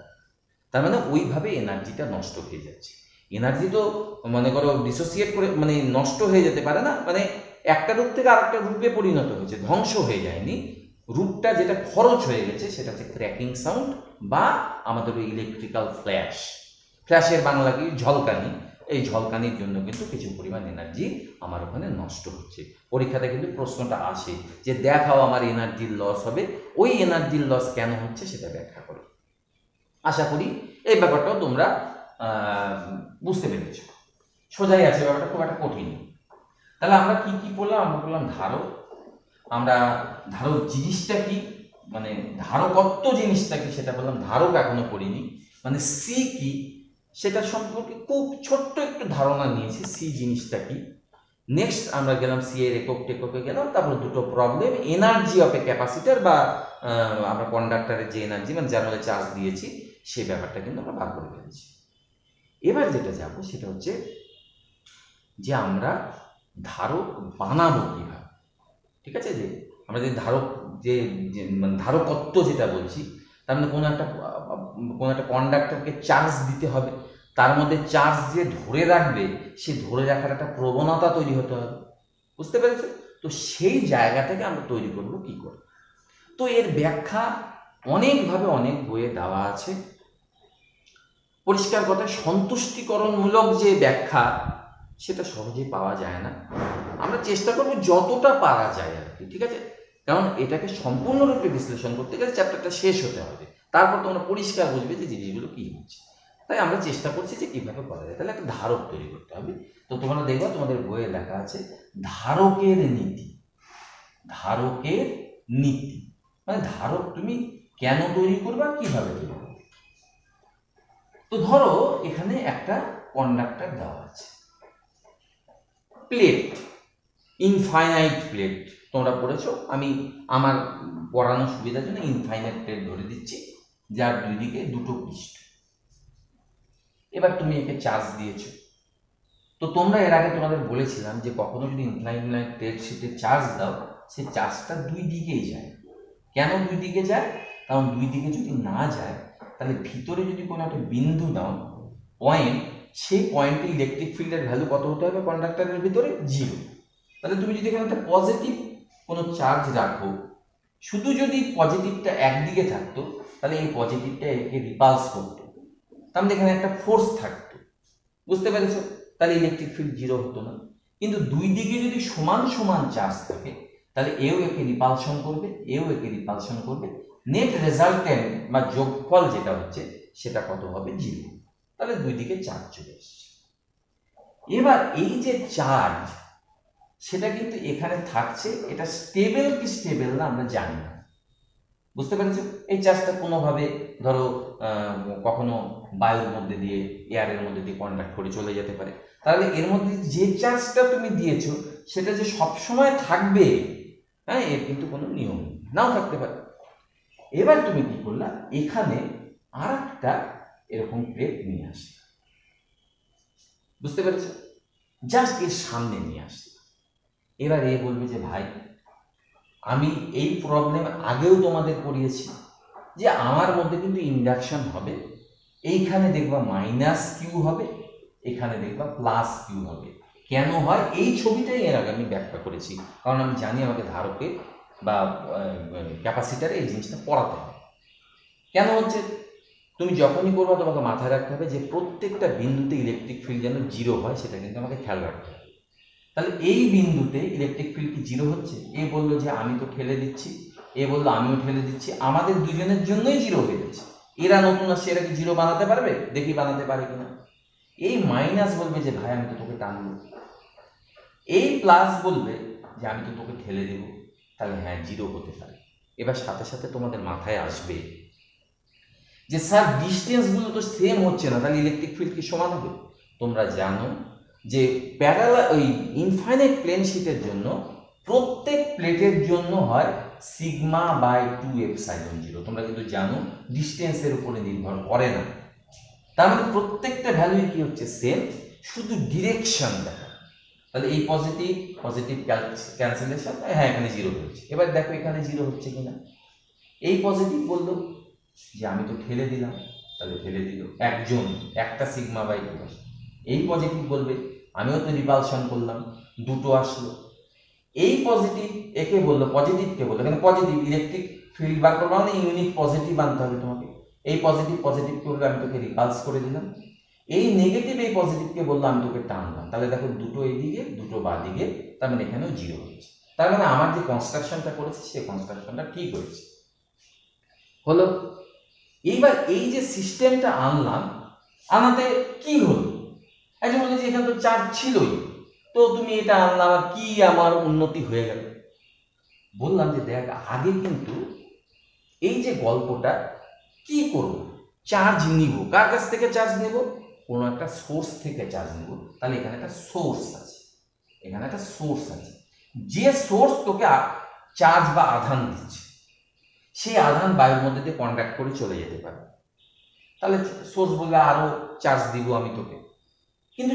তার মানে ওইভাবে এনার্জিটা নষ্ট হয়ে যাচ্ছে। এনার্জি তো, মনে করো ডিসোসিয়েট করে মানে নষ্ট হয়ে যেতে পারে না। মানে একটা রূপ থেকে আরেকটা রূপে পরিণত হয়েছে, ধ্বংস হয়ে যায়নি। রূপটা যেটা খরচ হয়ে গেছে, সেটা হচ্ছে ক্র্যাকিং সাউন্ড বা আমাদের ওই ইলেকট্রিক্যাল ফ্ল্যাশ ফ্ল্যাশের বাংলা কি? ঝলকানি। এই ঝলকানির জন্য কিন্তু কিছু পরিমাণ এনার্জি আমার ওখানে নষ্ট হচ্ছে। পরীক্ষাতে কিন্তু প্রশ্নটা আসে যে দেখাও আমার এনার্জির লস হবে, ওই এনার্জির লস কেন হচ্ছে সেটা ব্যাখ্যা করো। আশা করি এই ব্যাপারটাও তোমরা বুঝতে পেরেছ। সোজাই আছে ব্যাপারটা, খুব একটা কঠিন। তাহলে আমরা কি কি বললাম? আমরা বললাম ধারক। আমরা ধারক জিনিসটা কি? মানে ধারকত্ব জিনিসটা কি? সেটা বললাম ধারক এখনও করিনি। মানে সি কি? সেটা সম্পর্কে খুব ছোট্ট একটু ধারণা নিয়েছি, সি জিনিসটা কি। নেক্সট আমরা গেলাম সি এর একক টেককে গেলাম, তারপর দুটো problem energy of a capacitor বা আমরা কন্ডাক্টারের যে এনার্জি মানে জানুয়ারি চার্জ দিয়েছি সেই ব্যাপারটা কিন্তু আমরা বার করে ফেলেছি। এবার যেটা যাব সেটা হচ্ছে যে আমরা ধারক বানাবো কীভাবে, ঠিক আছে? যে আমরা যে ধারক যে মানে ধারকত্ব যেটা বলছি, তার মানে কোনো একটা কোনো একটা কন্ডাক্টরকে চার্জ দিতে হবে, তার মধ্যে চার্জ যে ধরে রাখবে, সে ধরে রাখার একটা প্রবণতা তৈরি হতে হবে। বুঝতে পেরেছ? তো সেই জায়গা থেকে আমরা তৈরি করব কি করে? তো এর ব্যাখ্যা অনেকভাবে অনেক বইয়ে দেওয়া আছে। পরিষ্কার কথা সন্তুষ্টিকরণমূলক যে ব্যাখ্যা, সেটা সহজেই পাওয়া যায় না। আমরা চেষ্টা করব যতটা পারা যায় আর কি, ঠিক আছে? কারণ এটাকে সম্পূর্ণরূপে বিশ্লেষণ করতে গেলে চ্যাপ্টারটা শেষ হতে হবে। তারপর তোমরা পরিষ্কার বুঝবে যে জিনিসগুলো কী হচ্ছে। তাই আমরা চেষ্টা করছি যে কীভাবে করা যায়। তাহলে একটা ধারক তৈরি করতে হবে। তো তোমরা দেখবে, তোমাদের বইয়ে লেখা আছে, ধারকের নীতি। ধারকের নীতি। মানে ধারক তুমি কেন তৈরি করবে কীভাবে তৈরি করবে? তো ধরো, এখানে একটা কন্ডাক্টর দেওয়া আছে। প্লেট ইনফাইনাইট প্লেট তোমরা পড়েছো? আমি আমার পড়ানোর সুবিধার জন্য ইনফাইনাইট প্লেট ধরে দিচ্ছি। যার দুই দিকে দুটো পৃষ্ঠ। এবার তুমি একে চার্জ দিয়েছ। তো তোমরা এর আগে তোমাদের বলেছিলাম যে কখনো যদি ইনফাইনাইট প্লেট শিটে চার্জ দাও, সে চার্জটা দুই দিকেই যায়। কেন দুই দিকে যায়? কারণ দুই দিকে যদি না যায়, তাহলে ভিতরে যদি কোনো একটা বিন্দু দাও পয়েন্ট সেই পয়েন্টে ইলেকট্রিক ফিল্ডের ভ্যালু কত হতে হবে? কন্ডাক্টরের ভিতরে জিরো তাহলে তুমি যদি এখানে একটা পজিটিভ কোনো চার্জ রাখো, শুধু যদি পজিটিভটা একদিকে থাকতো তাহলে এই পজিটিভটা একে রিপালস করতো। তার মানে এখানে একটা ফোর্স থাকতো। বুঝতে পেরেছ? তাহলে ইলেকট্রিক ফিল্ড জিরো হতো না। কিন্তু দুই দিকে যদি সমান সমান চার্জ থাকে, তাহলে এও একে রিপালশন করবে, এও একে রিপালশন করবে। নেট রেজাল্টেন্ট বা যোগফল যেটা হচ্ছে, সেটা কত হবে? জিরো তাহলে দুই দিকে চার্জ চলে এসছে এবার এই যে চার্জ সেটা কিন্তু এখানে থাকছে, এটা স্টেবল কি স্টেবল না আমরা জানি না। বুঝতে পেরেছ? এই চার্জটা কোনোভাবে ধরো কখনো বায়ুর মধ্যে দিয়ে এয়ারের মধ্যে দিয়ে কন্ট্যাক্ট করে চলে যেতে পারে। তাহলে এর মধ্যে যে চার্জটা তুমি দিয়েছ, সেটা যে সবসময় থাকবে হ্যাঁ এর কিন্তু কোনো নিয়ম। নাও থাকতে পারে। এবার তুমি কি করলা? এখানে আর একটা এরকম প্লেট নিয়ে আসলে। বুঝতে পেরেছ? জাস্ট এর সামনে নিয়ে আসলে। এবার এ বলবে যে, ভাই আমি এই প্রবলেম আগেও তোমাদের করিয়েছি যে আমার মধ্যে কিন্তু ইন্ডাকশন হবে, এইখানে দেখবা মাইনাস কিউ হবে, এখানে দেখবা প্লাস কিউ হবে। কেন হয়? এই ছবিটাই এর আগে আমি ব্যাখ্যা করেছি। কারণ আমি জানি আমাকে ধারকে বা ক্যাপাসিটারে এই জিনিসটা পড়াতে হবে। কেন হচ্ছে? তুমি যখনই করবা, তোমাকে মাথায় রাখতে হবে যে প্রত্যেকটা বিন্দুতে ইলেকট্রিক ফিল্ড যেন জিরো হয়, সেটা কিন্তু আমাকে খেয়াল রাখতে হবে। তাহলে এই বিন্দুতে ইলেকট্রিক ফিল্ড কি জিরো হচ্ছে? এ বলল যে আমি তো ঠেলে দিচ্ছি। এ বলল আমিও ঠেলে দিচ্ছি। আমাদের দুজনের জন্যই জিরো হয়ে যাচ্ছে। এরা নতুন আসছে, এরা কি জিরো বানাতে পারবে? দেখি বানাতে পারে কিনা। এই মাইনাস বলবে যে, ভাই, আমি তো তোকে টানবো। এই প্লাস বলবে যে, আমি তো তোকে ঠেলে দেবো। তাহলে হ্যাঁ জিরো হতে পারে। এবার সাথে সাথে তোমাদের মাথায় আসবে যে, স্যার ডিস্টেন্সগুলো তো সেম হচ্ছে না। তাহলে ইলেকট্রিক ফিল্ড কি সমান হবে? তোমরা জানো যে প্যারালা ওই ইনফাইনাইট প্লেন শিটের জন্য প্রত্যেক প্লেটের জন্য হয় sigma by two epsilon zero তোমরা কিন্তু জানো ডিস্টেন্সের উপরে নির্ভর করে না। তার মানে প্রত্যেকটা ভ্যালুই কি হচ্ছে সেম শুধু ডিরেকশন দেখা। তাহলে এই পজিটিভ পজিটিভ ক্যান্সেলেশন হ্যাঁ এখানে জিরো হচ্ছে এবার দেখো এখানে জিরো হচ্ছে কিনা। এই পজিটিভ বলল যে আমি তো ঠেলে দিলাম, তাহলে ঠেলে দিল একজন, একটা সিগমা বাই টু এই পজিটিভ বলবে আমিও তো রিপালশন করলাম, দুটো আসলো। এই পজিটিভ একে বলল পজিটিভকে বলল এখানে পজিটিভ ইলেকট্রিক ফিল্ড বার করব মানে ইউনিট পজিটিভ আনতে হবে তোমাকে। এই পজিটিভ পজিটিভ করবে আমি তোকে রিপালস করে দিলাম। এই নেগেটিভ এই পজিটিভকে বলল, আমি তোকে টানলাম। তাহলে দেখো দুটো এইদিকে দুটো বা দিকে তার মানে এখানেও জিরো হয়েছে। তার মানে আমার যে কনস্ট্রাকশনটা করেছি সেই কনস্ট্রাকশনটা ঠিক হয়েছে। হলো, এইবার এই যে সিস্টেমটা আনলাম, আনাতে কি হলো? একজন বলছে যে এখানে তো চার্জ ছিলই। তো তুমি এটা আনলাম আর কি আমার উন্নতি হয়ে গেল? বললাম যে দেখ, আগে কিন্তু এই যে গল্পটা, কি করব? চার্জ নিব। কার কাছ থেকে চার্জ নেব? কোনো একটা সোর্স থেকে চার্জ নেব। তাহলে এখানে একটা সোর্স আছে। এখানে একটা সোর্স আছে। যে সোর্স তোকে চার্জ বা আধান দিচ্ছে, সেই আধান বায়ুর মধ্যে দিয়ে কন্ট্যাক্ট করে চলে যেতে পারে। তাহলে সোর্স বলবে আরও চার্জ দিব আমি তোকে। কিন্তু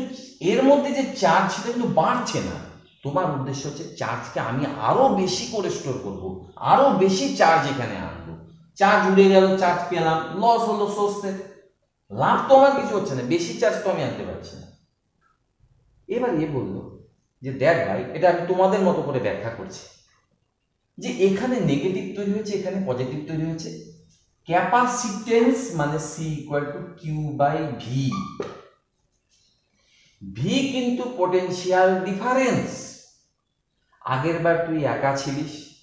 এর মধ্যে যে চার্জ সেটা কিন্তু বাড়ছে না। তোমার উদ্দেশ্য হচ্ছে চার্জকে আমি আরও বেশি করে স্টোর করব আরও বেশি চার্জ এখানে আনব। চার্জ উড়ে গেল চার্জ পেলাম লস হলো সস্তে লাভ তো আমার কিছু হচ্ছে না, বেশি চার্জ তো আমি আনতে পারছি না। এবার এ বলল যে, দেখ ভাই, এটা আমি তোমাদের মতো করে ব্যাখ্যা করছি। যে এখানে নেগেটিভ তৈরি হয়েছে, এখানে পজিটিভ তৈরি হয়েছে। ক্যাপাসিটেন্স মানে C equal to Q by V V কিন্তু পোটেনশিয়াল ডিফারেন্স আগের বার তুই একা ছিলিস,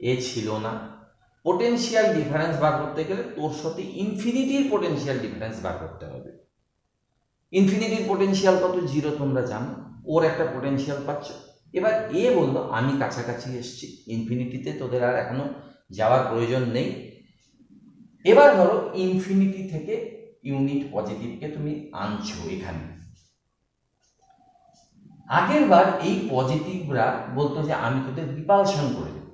এ ছিল না। পোটেনশিয়াল ডিফারেন্স বার করতে গেলে তোর সাথে ইনফিনিটির পোটেনশিয়াল ডিফারেন্স বার করতে হবে। ইনফিনিটির পোটেনশিয়াল কত? জিরো তোমরা জানো। ওর একটা পোটেনশিয়াল পাচ্ছ। এবার এ বলল, আমি কাছাকাছি এসছি। ইনফিনিটিতে তোদের আর এখনও যাওয়ার প্রয়োজন নেই। এবার ধরো ইনফিনিটি থেকে ইউনিট পজিটিভকে তুমি আনছো এখানে। আগের বার এই পজিটিভরা বলতো যে আমি তোদের রিপালশন করে দেবো।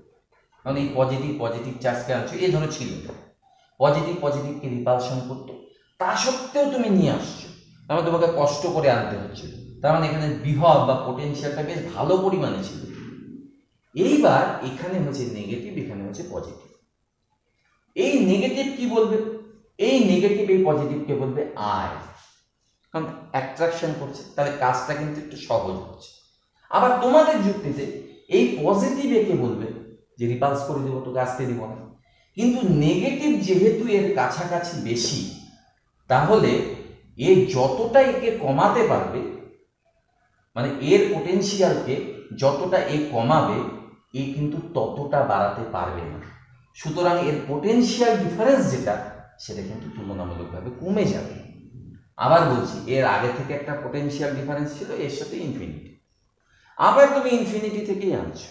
কারণ এই পজিটিভ পজিটিভ চার্জকে আনছো এ ধরো ছিল। পজিটিভ পজিটিভকে রিপালশন করতো। তা সত্ত্বেও তুমি নিয়ে আসছো। তার মানে তোমাকে কষ্ট করে আনতে হচ্ছিল। তার মানে এখানে বিভব বা পোটেনশিয়ালটা বেশ ভালো পরিমাণে ছিল। এইবার এখানে হচ্ছে নেগেটিভ এখানে হচ্ছে পজিটিভ এই নেগেটিভ কি বলবে? এই নেগেটিভ এই পজিটিভকে বলবে আয় কারণ অ্যাট্রাকশন করছে, তাহলে কাজটা কিন্তু একটু সহজ হচ্ছে। আবার তোমাদের যুক্তিতে এই পজিটিভ একে বলবে যে রিপালস করে দেবো, তোকে আসতে দিব না। কিন্তু নেগেটিভ যেহেতু এর কাছাকাছি বেশি, তাহলে এ যতটা একে কমাতে পারবে মানে এর পোটেনশিয়ালকে যতটা এ কমাবে, এ কিন্তু ততটা বাড়াতে পারবে না। সুতরাং এর পোটেনশিয়াল ডিফারেন্স যেটা, সেটা কিন্তু তুলনামূলকভাবে কমে যাবে। আবার বলছি, এর আগে থেকে একটা পোটেনশিয়াল ডিফারেন্স ছিল, এর সাথে ইনফিনিটি আবার তুমি ইনফিনিটি থেকেই আনছো।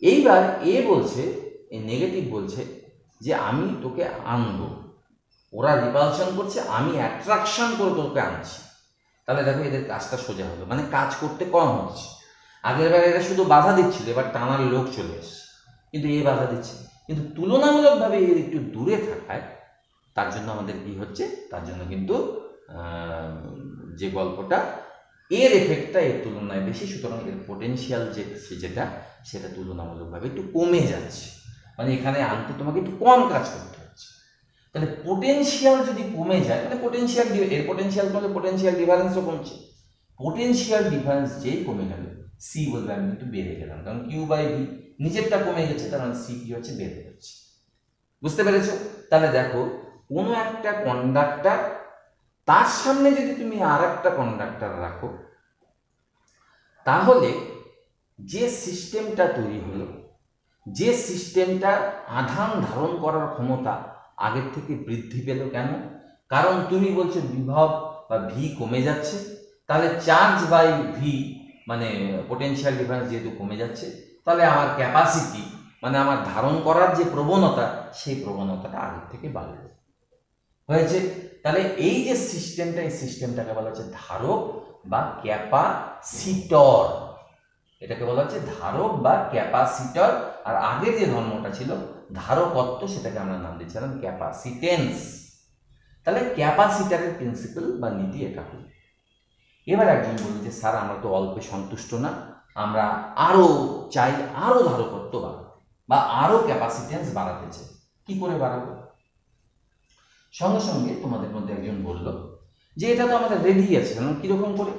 এইবার এ বলছে, এ নেগেটিভ বলছে যে আমি তোকে আনব। ওরা রিপালশন করছে, আমি অ্যাট্রাকশন করে তোকে আনছি। তাহলে দেখো এদের কাজটা সোজা হলো মানে কাজ করতে কম হচ্ছে। আগের বার এরা শুধু বাধা দিচ্ছিল, এবার টানার লোক চলে এসছে। কিন্তু এ বাধা দিচ্ছে। কিন্তু তুলনামূলকভাবে এর একটু দূরে থাকায় তার জন্য আমাদের কি হচ্ছে, তার জন্য কিন্তু যে গল্পটা, এর এফেক্টটা এর তুলনায় বেশি, সুতরাং এর পোটেনশিয়াল যে যেটা, সেটা তুলনামূলকভাবে একটু কমে যাচ্ছে। মানে এখানে আনতে তোমাকে একটু কম কাজ করতে হচ্ছে। তাহলে পোটেনশিয়াল যদি কমে যায় মানে পোটেনশিয়াল এর পোটেনশিয়াল কমলে পোটেনশিয়াল ডিফারেন্সও কমছে। পোটেনশিয়াল ডিফারেন্স যেই কমে গেল সি বলবে, আমি কিন্তু বেড়ে গেলাম। কারণ কিউ বাই ভি নিজেরটা কমে গেছে, তার মানে সি কি হচ্ছে, বেড়ে যাচ্ছে। বুঝতে পেরেছ? তাহলে দেখো কোনো একটা কন্ডাক্টার তার সামনে যদি তুমি আর একটা কন্ডাক্টার রাখো, তাহলে যে সিস্টেমটা তৈরি হলো, যে সিস্টেমটা আধান ধারণ করার ক্ষমতা আগের থেকে বৃদ্ধি পেল কেন? কারণ তুমি বলছো বিভব বা ভি কমে যাচ্ছে, তাহলে চার্জ বাই ভি মানে পোটেনশিয়াল ডিফারেন্স যেহেতু কমে যাচ্ছে, তাহলে আমার ক্যাপাসিটি মানে আমার ধারণ করার যে প্রবণতা, সেই প্রবণতাটা আগের থেকে বাড়বে হয়েছে। তাহলে এই যে সিস্টেমটা এই সিস্টেমটাকে বলা হচ্ছে ধারক বা ক্যাপাসিটর এটাকে বলা হচ্ছে ধারক বা ক্যাপাসিটর আর আগের যে ধর্মটা ছিল ধারকত্ব, সেটাকে আমরা নাম দিচ্ছিলাম ক্যাপাসিটেন্স তাহলে ক্যাপাসিটারের প্রিন্সিপাল বা নীতি এটা হল। এবার একজন বলল যে, স্যার, আমরা তো অল্পে সন্তুষ্ট না। আমরা আরও চাই আরও ধারকত্ব বাড়াতে বা আরও ক্যাপাসিটেন্স বাড়াতে চাই। কি করে বাড়াবো? সঙ্গে সঙ্গে তোমাদের মধ্যে একজন বলল যে, এটা তো আমাদের রেডি আছে। কারণ কীরকম করে?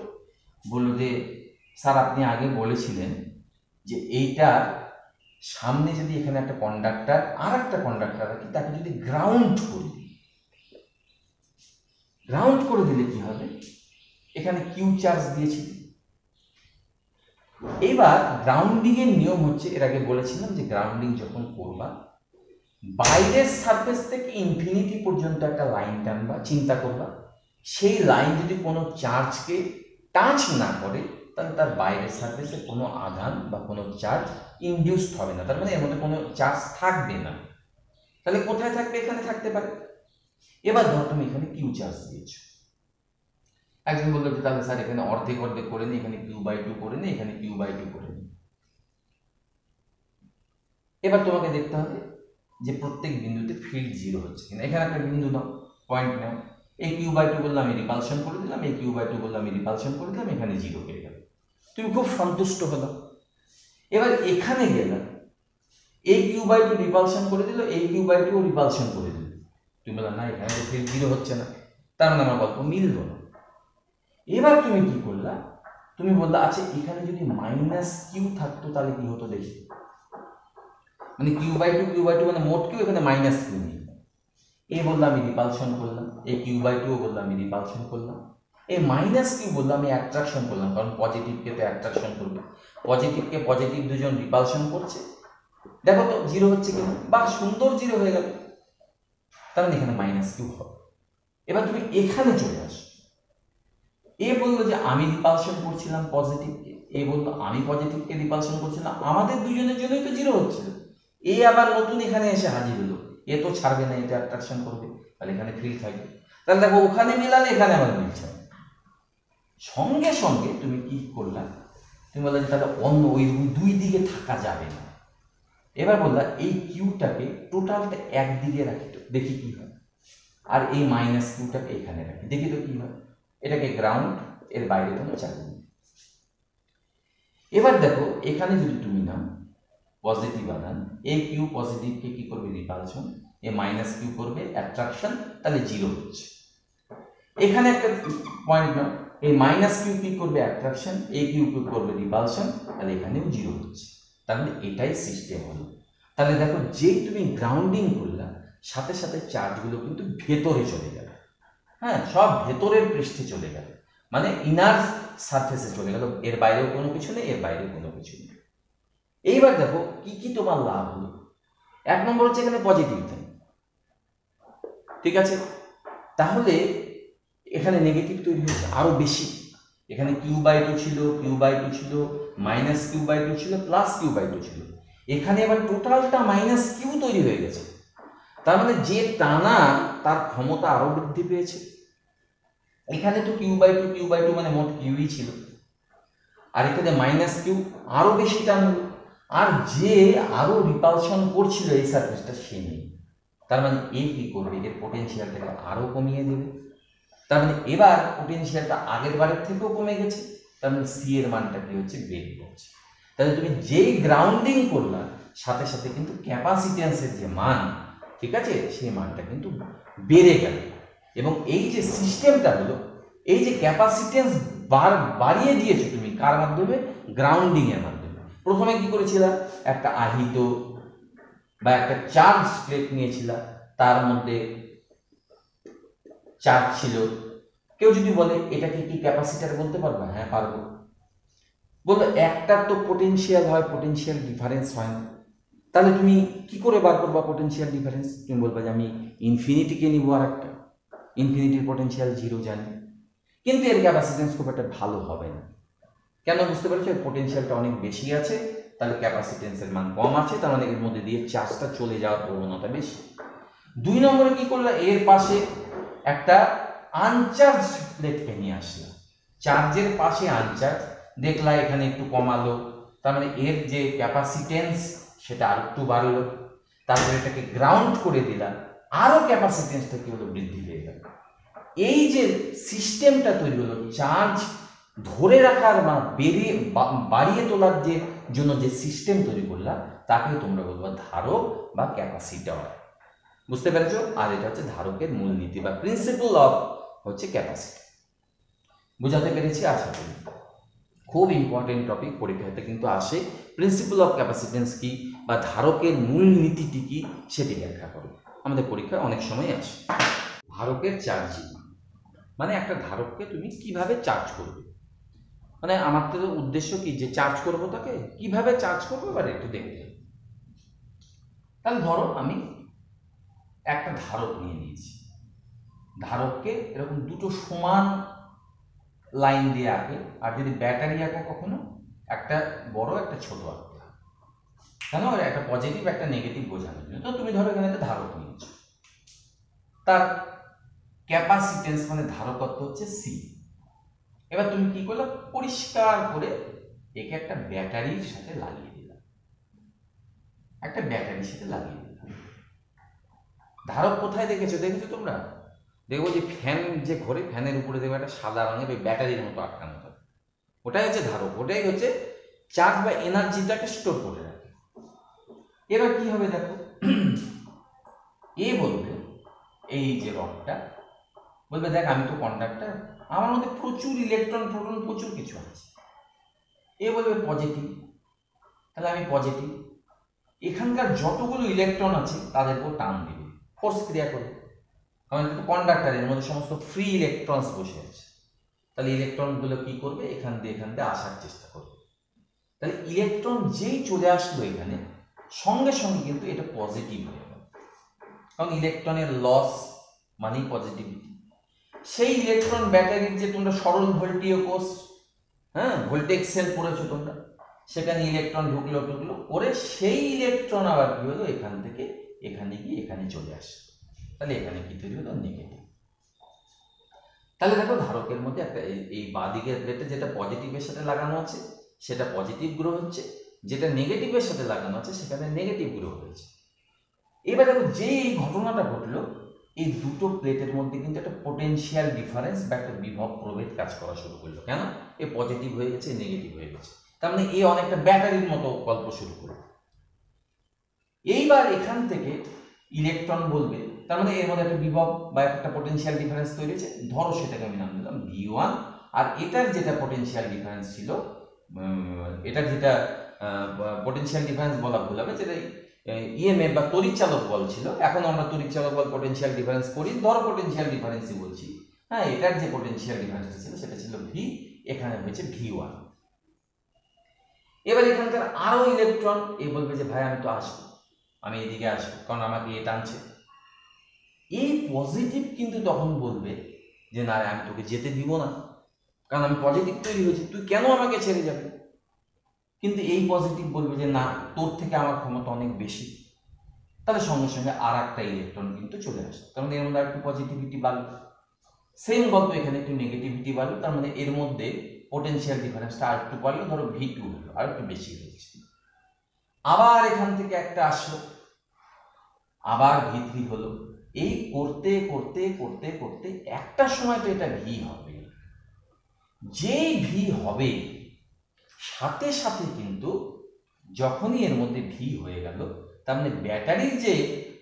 বলল যে, স্যার, আপনি আগে বলেছিলেন যে, এইটা সামনে যদি এখানে একটা কন্ডাক্টার আর একটা কন্ডাক্টার রাখি তাকে যদি গ্রাউন্ড করি গ্রাউন্ড করে দিলে কি হবে? এখানে কিউ চার্জ দিয়েছি এবার গ্রাউন্ডিং এর নিয়ম হচ্ছে, এর আগে বলেছিলাম যে গ্রাউন্ডিং যখন করবা বাইরের সারফেস থেকে ইনফিনিটি পর্যন্ত একটা লাইন টানবা চিন্তা করবা। সেই লাইন যদি কোনো চার্জকে টাচ না করে, তাহলে তার বাইরের সারফেসে কোনো আধান বা কোনো চার্জ ইনডিউসড হবে না। তার মানে এর মধ্যে কোনো চার্জ থাকবে না। তাহলে কোথায় থাকবে? এখানে থাকতে পারে। এবার ধর তুমি এখানে কিউ চার্জ দিয়েছ। একজন বলল যে, তাহলে স্যার এখানে অর্ধেক অর্ধেক করে নিই। এখানে কিউ বাই টু করে নিই, এখানে কিউ বাই টু করে নিই। এবার তোমাকে দেখতে হবে যে প্রত্যেক বিন্দুতে ফিল্ড জিরো হচ্ছে কিনা। এখানে একটা বিন্দু নাও পয়েন্ট নাও। এই কিউ বাই টু বললাম আমি রিপালশন করে দিলাম এই কিউ বাই টু বললাম আমি রিপালশন করে দিলাম, এখানে জিরো পেয়ে গেল তুমি খুব সন্তুষ্ট হলো। এবার এখানে গেলাম এই কিউ বাই টু রিপালশন করে দিল এই কিউ বাই টু রিপালশন করে দিল। তুমি বললাম না, এখানে তো ফিল্ড জিরো হচ্ছে না। তার মানে আমার গল্প মিলল না। এবার তুমি কি করলা? তুমি বললা আচ্ছা এখানে যদি মাইনাস কিউ থাকতো, তাহলে কি হতো দেখি? মানে Q by two Q by two মানে মোট কিউ এখানে মাইনাস কিউ নেই এই বললাম আমি রিপালশন করলাম এই কিউ বাই টু বললাম আমি রিপালশন করলাম। এই মাইনাস কিউ বললাম আমি অ্যাট্রাকশন করলাম, কারণ পজিটিভকে তো অ্যাট্রাকশন করবে। পজিটিভকে পজিটিভ দুজন রিপালশন করছে। দেখো তো জিরো হচ্ছে কিনা বা সুন্দর জিরো হয়ে গেল। তার মানে এখানে মাইনাস কিউ হবে। এবার তুমি এখানে চলে আসো। এ বলল যে আমি রিপালশন করছিলাম পজিটিভকে এ বলল আমি পজিটিভকে রিপালশন করছিলাম। আমাদের দুজনের জন্যই তো জিরো হচ্ছিল এ আবার নতুন এখানে এসে হাজির হলো। এ তো ছাড়বে না এটা অ্যাট্রাকশন করবে। তাহলে এখানে ফিল থাকবে। তাহলে দেখো, ওখানে মিলালে এখানে আবার মিলছে। সঙ্গে সঙ্গে তুমি কি করলা? তুমি বললে তাহলে অন্য ওই দুই দিকে থাকা যাবে না। এবার বললা, এই কিউটাকে টোটালটা একদিকে রাখি তো, দেখি কি হয়। আর এই মাইনাস কিউটাকে এখানে রাখি, দেখি তো কি হয়। এটাকে গ্রাউন্ড এর বাইরে কোনো চাকরি এবার দেখো, এখানে যদি তুমি নাও পজিটিভ আধান এ কিউ পজিটিভকে কি করবে? রিপালশন এ মাইনাস কিউ করবে। অ্যাট্রাকশন তাহলে জিরো হচ্ছে। এখানে একটা পয়েন্ট নাও। এই মাইনাস কিউ কি করবে? অ্যাট্রাকশন এ কিউ কিউ করবে? রিপালশন তাহলে এখানেও জিরো হচ্ছে। তাহলে এটাই সিস্টেম হলো। তাহলে দেখো, যেই তুমি গ্রাউন্ডিং করলা, সাথে সাথে চার্জগুলো কিন্তু ভেতরে চলে গেল। হ্যাঁ সব ভেতরের পৃষ্ঠে চলে গেল। মানে ইনার সারফেসে চলে গেল। এর বাইরেও কোনো কিছু নেই, এর বাইরেও কোনো কিছু নেই। এইবার দেখো কি কি তোমার লাভ হলো। এক নম্বর হচ্ছে এখানে পজিটিভ নেই ঠিক আছে? তাহলে এখানে নেগেটিভ তৈরি হচ্ছে আরও বেশি। এখানে কিউ বাই টু ছিল কিউ বাই টু ছিল মাইনাস কিউ বাই টু ছিল প্লাস কিউ বাই টু ছিল। এখানে এবার টোটালটা মাইনাস কিউ তৈরি হয়ে গেছে। তার মানে যে টানা তার ক্ষমতা আরও বৃদ্ধি পেয়েছে। এখানে তো Q by two Q by two মানে মোট কিউই ছিল। আর এখানে মাইনাস কিউ আরও বেশি টান হলো। আর যে আরও রিপালশন করছিল এই সার্ফেসটা সে নেই। তার মানে এ কি করবে? এর পোটেনশিয়ালটাকে আরও কমিয়ে দেবে। তার মানে এবার পোটেনশিয়ালটা আগের বারের থেকেও কমে গেছে। তার মানে সি এর মানটা কি হচ্ছে? বেড়ে যাচ্ছে তাহলে তুমি যেই গ্রাউন্ডিং করলা, সাথে সাথে কিন্তু ক্যাপাসিটেন্সের যে মান, ঠিক আছে? সেই মানটা কিন্তু বেড়ে গেল। এবং এই যে সিস্টেমটা হলো, এই যে ক্যাপাসিটেন্স বাড়িয়ে দিয়েছ তুমি, কার মাধ্যমে? গ্রাউন্ডিং এর মাধ্যমে। প্রথমে কি করেছিলা? একটা আহিত বা একটা চার্জ প্লেট নিয়েছিলা। তার মধ্যে চার্জ ছিল। কেউ যদি বলে, এটাকে কি ক্যাপাসিটার বলতে পারবে? হ্যাঁ পারব। বলল একটার তো পোটেনশিয়াল হয় পোটেনশিয়াল ডিফারেন্স হয় না। তাহলে তুমি কি করে বার করবা পোটেনশিয়াল ডিফারেন্স তুমি বলবা যে, আমি ইনফিনিটিকে নিব আর একটা ইনফিনিটির পোটেনশিয়াল জিরো জানি। কিন্তু এর ক্যাপাসিটেন্স খুব একটা ভালো হবে না। কেন বুঝতে পারছ? পোটেনশিয়ালটা অনেক বেশি আছে, তাহলে ক্যাপাসিটেন্সের মান কম আছে, তার মানে এর মধ্যে দিয়ে চার্জটা চলে যাওয়ার প্রবণতা বেশি। দুই নম্বরে কি করল? এর পাশে একটা আনচার্জ প্লেটকে নিয়ে আসলো। চার্জের পাশে আনচার্জ দেখলা এখানে একটু কমালো, তার মানে এর যে ক্যাপাসিটেন্স সেটা আর একটু বাড়লো। তারপরে এটাকে গ্রাউন্ড করে দিলাম আরও ক্যাপাসিটেন্সটা কি হলো? বৃদ্ধি পেয়ে গেল। এই যে সিস্টেমটা তৈরি হলো চার্জ ধরে রাখার বা বেরিয়ে বাড়িয়ে তোলার যে জন্য যে সিস্টেম তৈরি করলাম তাকে তোমরা বলব ধারক বা ক্যাপাসিটর বুঝতে পেরেছ? আর এটা হচ্ছে ধারকের মূলনীতি বা প্রিন্সিপাল অফ হচ্ছে ক্যাপাসিটি বোঝাতে পেরেছি? আশা করি। খুব ইম্পর্টেন্ট টপিক পরীক্ষাতে কিন্তু আসে প্রিন্সিপাল অফ ক্যাপাসিটেন্স কি বা ধারকের মূল নীতিটি কি সেটি ব্যাখ্যা করো। আমাদের পরীক্ষায় অনেক সময় আসে। ধারকের চার্জিং মানে একটা ধারককে তুমি কীভাবে চার্জ করবে? মানে আমার তো উদ্দেশ্য কি যে চার্জ করব তাকে? কীভাবে চার্জ করব? এবার একটু দেখতে তাহলে ধরো আমি একটা ধারক নিয়ে নিয়েছি। ধারককে এরকম দুটো সমান লাইন দিয়ে আঁকে, আর যদি ব্যাটারি আঁকা কখনো, একটা বড়, একটা ছোট আঁকতে কেন? একটা পজিটিভ একটা নেগেটিভ বোঝানোর জন্য। তো তুমি ধরো এখানে একটা ধারক নিয়েছো। তার ক্যাপাসিটেন্স মানে ধারকত্ব হচ্ছে সি এবার তুমি কি করলে? পরিষ্কার করে একে একটা ব্যাটারির সাথে লাগিয়ে দিলাম একটা ব্যাটারির সাথে লাগিয়ে দিলাম ধারক কোথায় দেখেছ? দেখেছ তোমরা? দেখব যে ফ্যান যে ঘরে ফ্যানের উপরে দেখবে একটা সাদা রঙের ওই ব্যাটারির মতো আটকানো থাকে। ওটাই হচ্ছে ধারক, ওটাই হচ্ছে চার্জ বা এনার্জিটাকে স্টোর করে রাখে। এবার কি হবে দেখো? এ বলবে, এই যে রডটা বলবে দেখ আমি তো কন্ডাক্টর আমার মধ্যে প্রচুর ইলেকট্রন প্রোটন প্রচুর কিছু আছে। এ বলবে পজিটিভ তাহলে আমি পজিটিভ এখানকার যতগুলো ইলেকট্রন আছে, তাদেরকেও টান দিবে। ফোর্স ক্রিয়া করে কারণ এটা তো কন্ডাক্টর এর মধ্যে সমস্ত ফ্রি ইলেকট্রনস বসে আছে। তাহলে ইলেকট্রনগুলো কি করবে? এখান দিয়ে এখান দিয়ে আসার চেষ্টা করবে। তাহলে ইলেকট্রন যেই চলে আসলো এখানে, সঙ্গে সঙ্গে কিন্তু এটা পজিটিভ হয়ে গেল। কারণ ইলেকট্রনের লস মানেই পজিটিভিটি সেই ইলেকট্রন ব্যাটারির যে তোমরা সরল ভোল্টীয় কোষ হ্যাঁ ভোল্টেজ সেল পড়েছো তোমরা, সেখানে ইলেকট্রন ঢুকলো ঢুকলো, করে সেই ইলেকট্রন আবার কি হলো? এখান থেকে এখানে গিয়ে এখানে চলে আসে। তাহলে এখানে কি তৈরি হলো? নেগেটিভ তাহলে দেখো ধারকের মধ্যে একটা এই- বাদিকের প্লেটে যেটা পজিটিভের সাথে লাগানো আছে, সেটা পজিটিভ গ্রো হচ্ছে, যেটা নেগেটিভের সাথে লাগানো আছে, সেখানে নেগেটিভ গ্রো হয়েছে এবার দেখো যে এই ঘটনাটা ঘটলো এই দুটো প্লেটের মধ্যে কিন্তু একটা পোটেনশিয়াল ডিফারেন্স বা একটা বিভব প্রভেদ কাজ করা শুরু করল। কেন? এ পজিটিভ হয়ে গেছে নেগেটিভ হয়ে গেছে। তার মানে এ অনেকটা ব্যাটারির মতো গল্প শুরু করল। এইবার এখান থেকে ইলেকট্রন বলবে, তার মানে এর মধ্যে একটা বিভব বা একটা পোটেনশিয়াল ডিফারেন্স তৈরি হয়েছে। ধরো সেটাকে আমি নাম দিলাম ভি ওয়ান আর এটার যেটা পোটেনশিয়াল ডিফারেন্স ছিল এটার যেটা পোটেনশিয়াল ডিফারেন্স বলা ভুল হবে, যেটা ইএমএফ বা তড়িৎচালক বল ছিল। এখন আমরা তড়িৎচালক বল পোটেনশিয়াল ডিফারেন্স করি, ধরো পোটেনশিয়াল ডিফারেন্সই বলছি। হ্যাঁ এটার যে পোটেনশিয়াল ডিফারেন্সটা ছিল, সেটা ছিল ভি এখানে হয়েছে ভি ওয়ান এবার এখানকার আরও ইলেকট্রন এ বলবে যে, ভাই, আমি তো আসব। আমি এদিকে আসব, কারণ আমাকে এ টানছে। এই পজিটিভ কিন্তু তখন বলবে যে, না আমি তোকে যেতে দিব না। কারণ আমি পজিটিভ তৈরি হয়েছি। তুই কেন আমাকে ছেড়ে যাবে? কিন্তু এই পজিটিভ বলবে যে, না, তোর থেকে আমার ক্ষমতা অনেক বেশি। তাহলে সঙ্গে সঙ্গে আর একটা ইলেকট্রন কিন্তু চলে আসে। তার মানে এর মধ্যে একটু পজিটিভিটি বাড়লো সেম গল্প এখানে একটু নেগেটিভিটি বাড়লো তার মানে এর মধ্যে পোটেনশিয়াল ডিফারেন্সটা আর একটু বাড়লো, ধরো ভি টু হলো, আর একটু বেশি হয়েছে আবার এখান থেকে একটা আসলো, আবার ভি থ্রি হলো। এই করতে করতে করতে করতে একটা সময় তো এটা ভি হবে। যেই ভি হবে সাথে সাথে কিন্তু যখনই এর মধ্যে ভি হয়ে গেল, তার মানে ব্যাটারির যে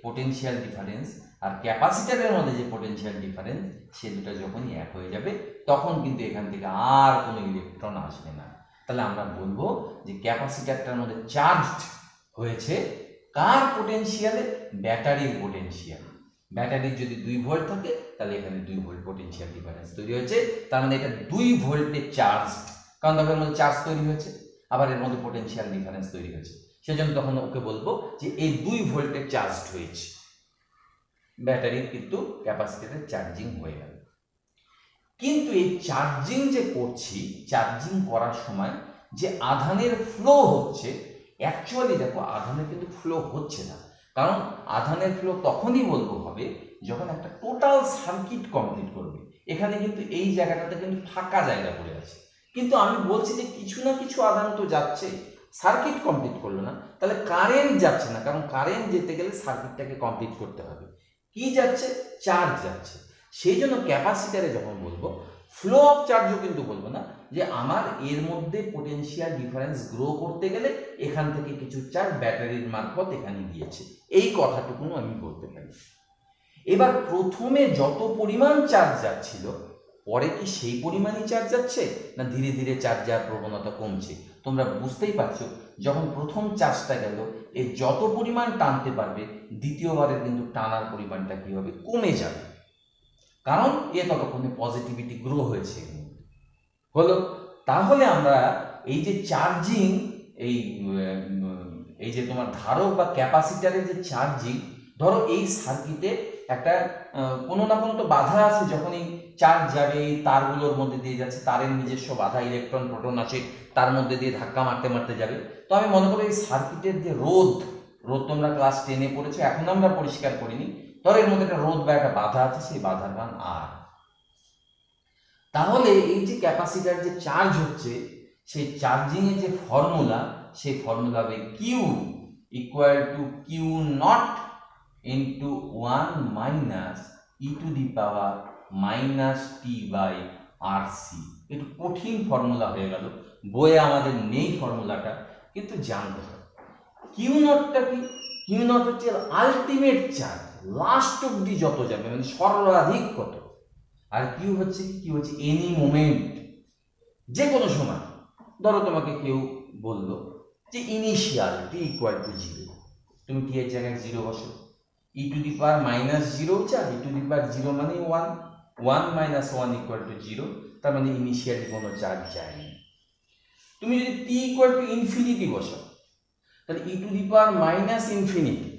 পোটেনশিয়াল ডিফারেন্স আর ক্যাপাসিটারের মধ্যে যে পোটেনশিয়াল ডিফারেন্স সে দুটো যখনই এক হয়ে যাবে, তখন কিন্তু এখান থেকে আর কোনো ইলেকট্রন আসবে না। তাহলে আমরা বলব যে ক্যাপাসিটারটার মধ্যে চার্জড হয়েছে কার পোটেনশিয়ালে ব্যাটারির পোটেনশিয়াল ব্যাটারির যদি দুই ভোল্ট থাকে, তাহলে এখানে দুই ভোল্ট পোটেনশিয়াল ডিফারেন্স তৈরি হয়েছে। তার মানে এটা দুই ভোল্টে চার্জ কারণ তখন এর মধ্যে চার্জ তৈরি হয়েছে, আবার এর মধ্যে পোটেনশিয়াল ডিফারেন্স তৈরি হয়েছে। সেজন্য তখন ওকে বলব যে এই দুই ভোল্টে চার্জড হয়েছে। ব্যাটারির কিন্তু ক্যাপাসিটিতে চার্জিং হয়ে গেল। কিন্তু এই চার্জিং যে করছি চার্জিং করার সময় যে আধানের ফ্লো হচ্ছে অ্যাকচুয়ালি দেখো আধানের কিন্তু ফ্লো হচ্ছে না। কারণ আধানের ফ্লো তখনই বলব হবে যখন একটা টোটাল সার্কিট কমপ্লিট করবে। এখানে কিন্তু এই জায়গাটাতে কিন্তু ফাঁকা জায়গা পড়ে আছে। কিন্তু আমি বলছি যে কিছু না কিছু আদান তো যাচ্ছে। সার্কিট কমপ্লিট করল না। তাহলে কারেন্ট যাচ্ছে না, কারণ কারেন্ট যেতে গেলে সার্কিটটাকে কমপ্লিট করতে হবে। কি যাচ্ছে? চার্জ যাচ্ছে। সেই জন্য ক্যাপাসিটারে যখন বলব ফ্লো অফ চার্জও কিন্তু বলব না, যে আমার এর মধ্যে পোটেনশিয়াল ডিফারেন্স গ্রো করতে গেলে এখান থেকে কিছু চার্জ ব্যাটারির মারফত এখানে গিয়েছে এই কথাটুকুনো আমি বলতে পারি। এবার প্রথমে যত পরিমাণ চার্জ যাচ্ছিল পরে কি সেই পরিমাণই চার্জ যাচ্ছে? না ধীরে ধীরে চার্জ যাওয়ার প্রবণতা কমছে? তোমরা বুঝতেই পারছ, যখন প্রথম চার্জটা গেল, এ যত পরিমাণ টানতে পারবে, দ্বিতীয়বারের কিন্তু টানার পরিমাণটা কি হবে? কমে যাবে। কারণ এ ততক্ষণে পজিটিভিটি গ্রো হয়েছে। হলো, তাহলে আমরা এই যে চার্জিং এই এই যে তোমার ধারক বা ক্যাপাসিটারের যে চার্জিং ধরো এই সার্কিটে একটা কোনো না কোনো তো বাধা আছে, যখনই চার্জ যাবে, তারগুলোর মধ্যে দিয়ে যাচ্ছে, তারের নিজস্ব বাধা, ইলেকট্রন, প্রোটন আছে, তার মধ্যে দিয়ে ধাক্কা মারতে মারতে যাবে। তো আমি মনে করি এই সার্কিটের যে রোধ রোধ তোমরা ক্লাস টেনে পড়েছো, এখন আমরা পরিষ্কার করিনি। ধরো এর মধ্যে একটা রোধ বা একটা বাধা আছে, সেই বাধার মান আর তাহলে এই যে ক্যাপাসিটার যে চার্জ হচ্ছে, সেই চার্জিং এর যে ফর্মুলা সেই ফর্মুলা হবে Q equal to Q naught one minus E to the power minus T by R C একটু কঠিন ফর্মুলা হয়ে গেল। বইয়ে আমাদের নেই ফর্মুলাটা কিন্তু জানতে হবে। কিউ নটটা কি? কিউ নট হচ্ছে আলটিমেট চার্জ লাস্ট অব্দি যত যাবে মানে সর্বাধিক কত। আর কিউ হচ্ছে কি? হচ্ছে এনি মোমেন্ট যে কোনো সময়। ধরো তোমাকে কেউ বলল যে initial T equal to zero তুমি টি এর জায়গায় জিরো বসো? E to the power minus zero charge E to the power zero মানে one one minus one equal to zero তার মানে ইনিশিয়ালি কোনো চার্জ যায়নি। তুমি যদি টি ইকুয়াল টু ইনফিনিটি বসাও, তাহলে E to the power minus infinity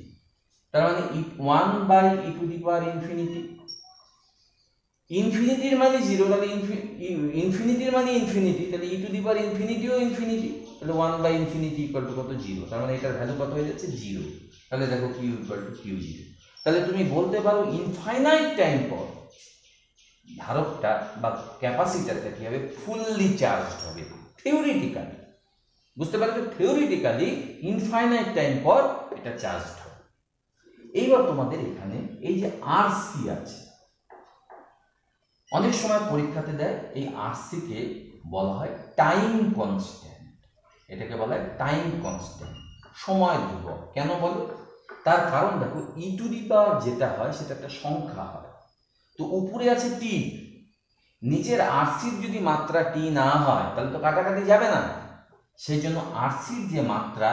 তার মানে one by E to the power infinity ইনফিনিটির মানে জিরো তাহলে ইনফিনিটির মানে ইনফিনিটি তাহলে ই টু দি পাওয়ার ইনফিনিটিও ইনফিনিটি তাহলে one by infinity equal to কত জিরো তার মানে এটার ভ্যালু কত হয়ে যাচ্ছে জিরো তাহলে দেখো Q equal to Q zero তাহলে তুমি বলতে পারো ইনফাইনাইট টাইম পর ধারকটা বা ক্যাপাসিটারটা কি হবে ফুললি চার্জ হবে? থিওরিটিক্যালি বুঝতে পারছ থিওরিটিক্যালি ইনফাইনাইট টাইম পর এটা চার্জ হবে। এইবার তোমাদের এখানে এই যে আর সি আছে। অনেক সময় পরীক্ষাতে দেয়, এই আরসিকে বলা হয় টাইম কনস্ট্যান্ট এটাকে বলা হয় টাইম কনস্ট্যান্ট সময় ধ্রুবক। কেন বলো? তার কারণ দেখো ই টু দি পাওয়ার যেটা হয়, সেটা একটা সংখ্যা হয়। তো উপরে আছে টি নিচের আরসির যদি মাত্রা টি না হয়, তাহলে তো কাটাকাটি যাবে না। সেই জন্য আরসির যে মাত্রা,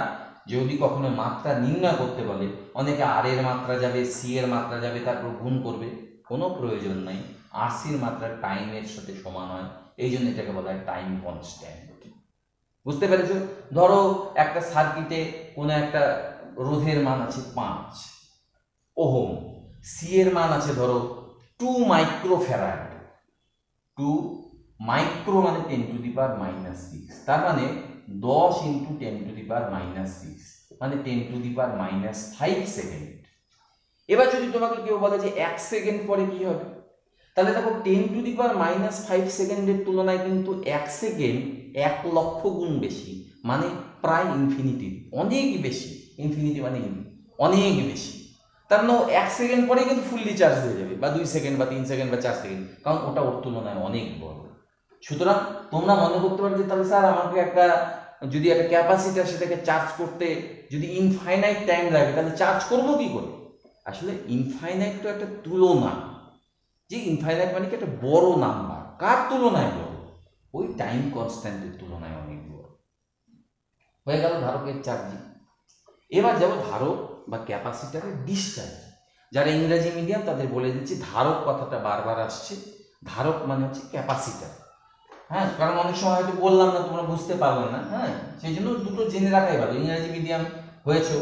যদি কখনো মাত্রা নির্ণয় করতে বলে, অনেকে আর এর মাত্রা যাবে সি এর মাত্রা যাবে, তারপর গুণ করবে, কোনো প্রয়োজন নাই। আরসির মাত্রা টাইমের সাথে সমান হয়, এই জন্য এটাকে বলা হয় টাইম কনস্ট্যান্ট বুঝতে পেরেছ? ধরো একটা সার্কিটে কোনো একটা রোধের মান আছে পাঁচ। ওহম সি এর মান আছে ধরো two micro farad two micro মানে ten to the power minus six তার মানে দশ into ten to the power minus six মানে ten to the power minus five second এবার যদি তোমাকে কেউ বলে যে এক সেকেন্ড পরে কি হবে? তাহলে দেখো ten to the power minus five সেকেন্ডের তুলনায় কিন্তু এক সেকেন্ড এক লক্ষ গুণ বেশি মানে প্রায় ইনফিনিটি অনেক বেশি। ইনফিনিটি মানে অনেক বেশি। তার মানে এক সেকেন্ড পরে কিন্তু ফুললি চার্জ হয়ে যাবে, বা দুই সেকেন্ড বা তিন সেকেন্ড বা চার সেকেন্ড কারণ ওটা ওর তুলনায় অনেক বড়। সুতরাং তোমরা মনে করতে পারো যে, তাহলে স্যার আমাকে একটা, যদি একটা ক্যাপাসিটার সেটাকে চার্জ করতে যদি ইনফাইনাইট টাইম লাগে, তাহলে চার্জ করব কি করে? আসলে ইনফাইনাইট তো একটা তুলনা। যে ইনফাইনাইট মানে কি? একটা বড় নাম্বার কার তুলনায় বড়? ওই টাইম কনস্ট্যান্টের তুলনায় অনেক বড়। হয়ে গেল ধারকের চার্জিং এবার যাব ধারক বা ক্যাপাসিটারের ডিসচার্জ যারা ইংরেজি মিডিয়াম তাদের বলে দিচ্ছি ধারক কথাটা বারবার আসছে। ধারক মানে হচ্ছে ক্যাপাসিটার। হ্যাঁ কারণ অনেক সময় হয়তো বললাম না, তোমরা বুঝতে পারবে না। হ্যাঁ সেই জন্য দুটো জেনে রাখাই ভালো। ইংরেজি মিডিয়াম হয়েছে,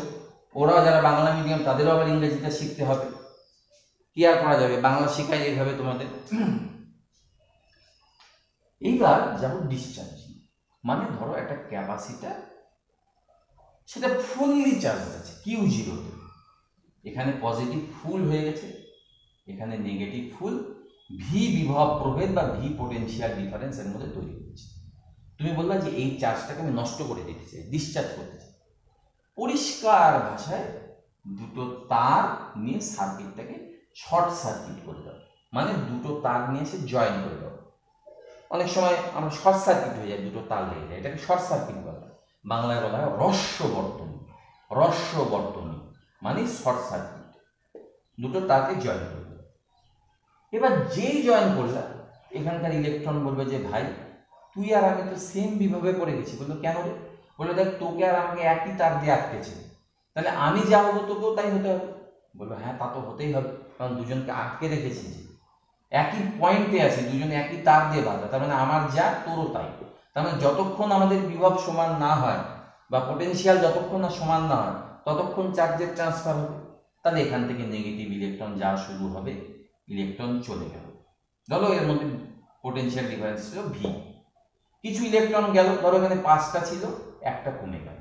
ওরাও যারা বাংলা মিডিয়াম তাদেরও আবার ইংরেজিটা শিখতে হবে। কি আর করা যাবে? বাংলা শেখাই এইভাবে তোমাদের। এইবার যাব ডিসচার্জ মানে ধরো একটা ক্যাপাসিটার সেটা ফুললি চার্জ আছে কিউ জিরোতে এখানে পজিটিভ ফুল হয়ে গেছে, এখানে নেগেটিভ ফুল ভি বিভব প্রভেদ বা ভি পোটেনশিয়াল ডিফারেন্স এর মধ্যে তৈরি হচ্ছে তুমি বললা যে এই চার্জটাকে আমি নষ্ট করে দিতে চাই ডিসচার্জ করতে চাই। পরিষ্কার ভাষায় দুটো তার নিয়ে সার্কিটটাকে শর্ট সার্কিট করে দাও। মানে দুটো তার নিয়ে এসে জয়েন করে দাও। অনেক সময় আমরা শর্ট সার্কিট হয়ে যায়, দুটো তার লেগে যায়, এটাকে শর্ট সার্কিট বলা। বাংলায় বলা হয় রস্য বর্তনী রস্য বর্তনী মানে শর্ট সার্কিট। দুটো তারকে জয়েন করবে। এবার যেই জয়েন করলা এখানকার ইলেকট্রন বলবে যে, ভাই, তুই আর আমি তো সেম বিভাবে পড়ে গেছি। বলল, কেন রে? বলল, দেখ, তোকে আর আমাকে একই তার দিয়ে আটকেছে। তাহলে আমি যা হব তোকেও তাই হতে হবে। বলল হ্যাঁ তা তো হতেই হবে। কারণ দুজনকে আটকে রেখেছি যে, একই পয়েন্টে আছে, দুজন একই তার দিয়ে বাঁধা তার মানে আমার যা, তোরও তাই। তার মানে যতক্ষণ আমাদের বিভব সমান না হয় বা পোটেনশিয়াল যতক্ষণ না সমান না হয়, ততক্ষণ চার্জের ট্রান্সফার হবে। তাহলে এখান থেকে নেগেটিভ ইলেকট্রন যা শুরু হবে ইলেকট্রন চলে গেল। ধরো এর মধ্যে পোটেনশিয়াল ডিফারেন্স ছিল ভি কিছু ইলেকট্রন গেল, ধরো এখানে পাঁচটা ছিল, একটা কমে গেল।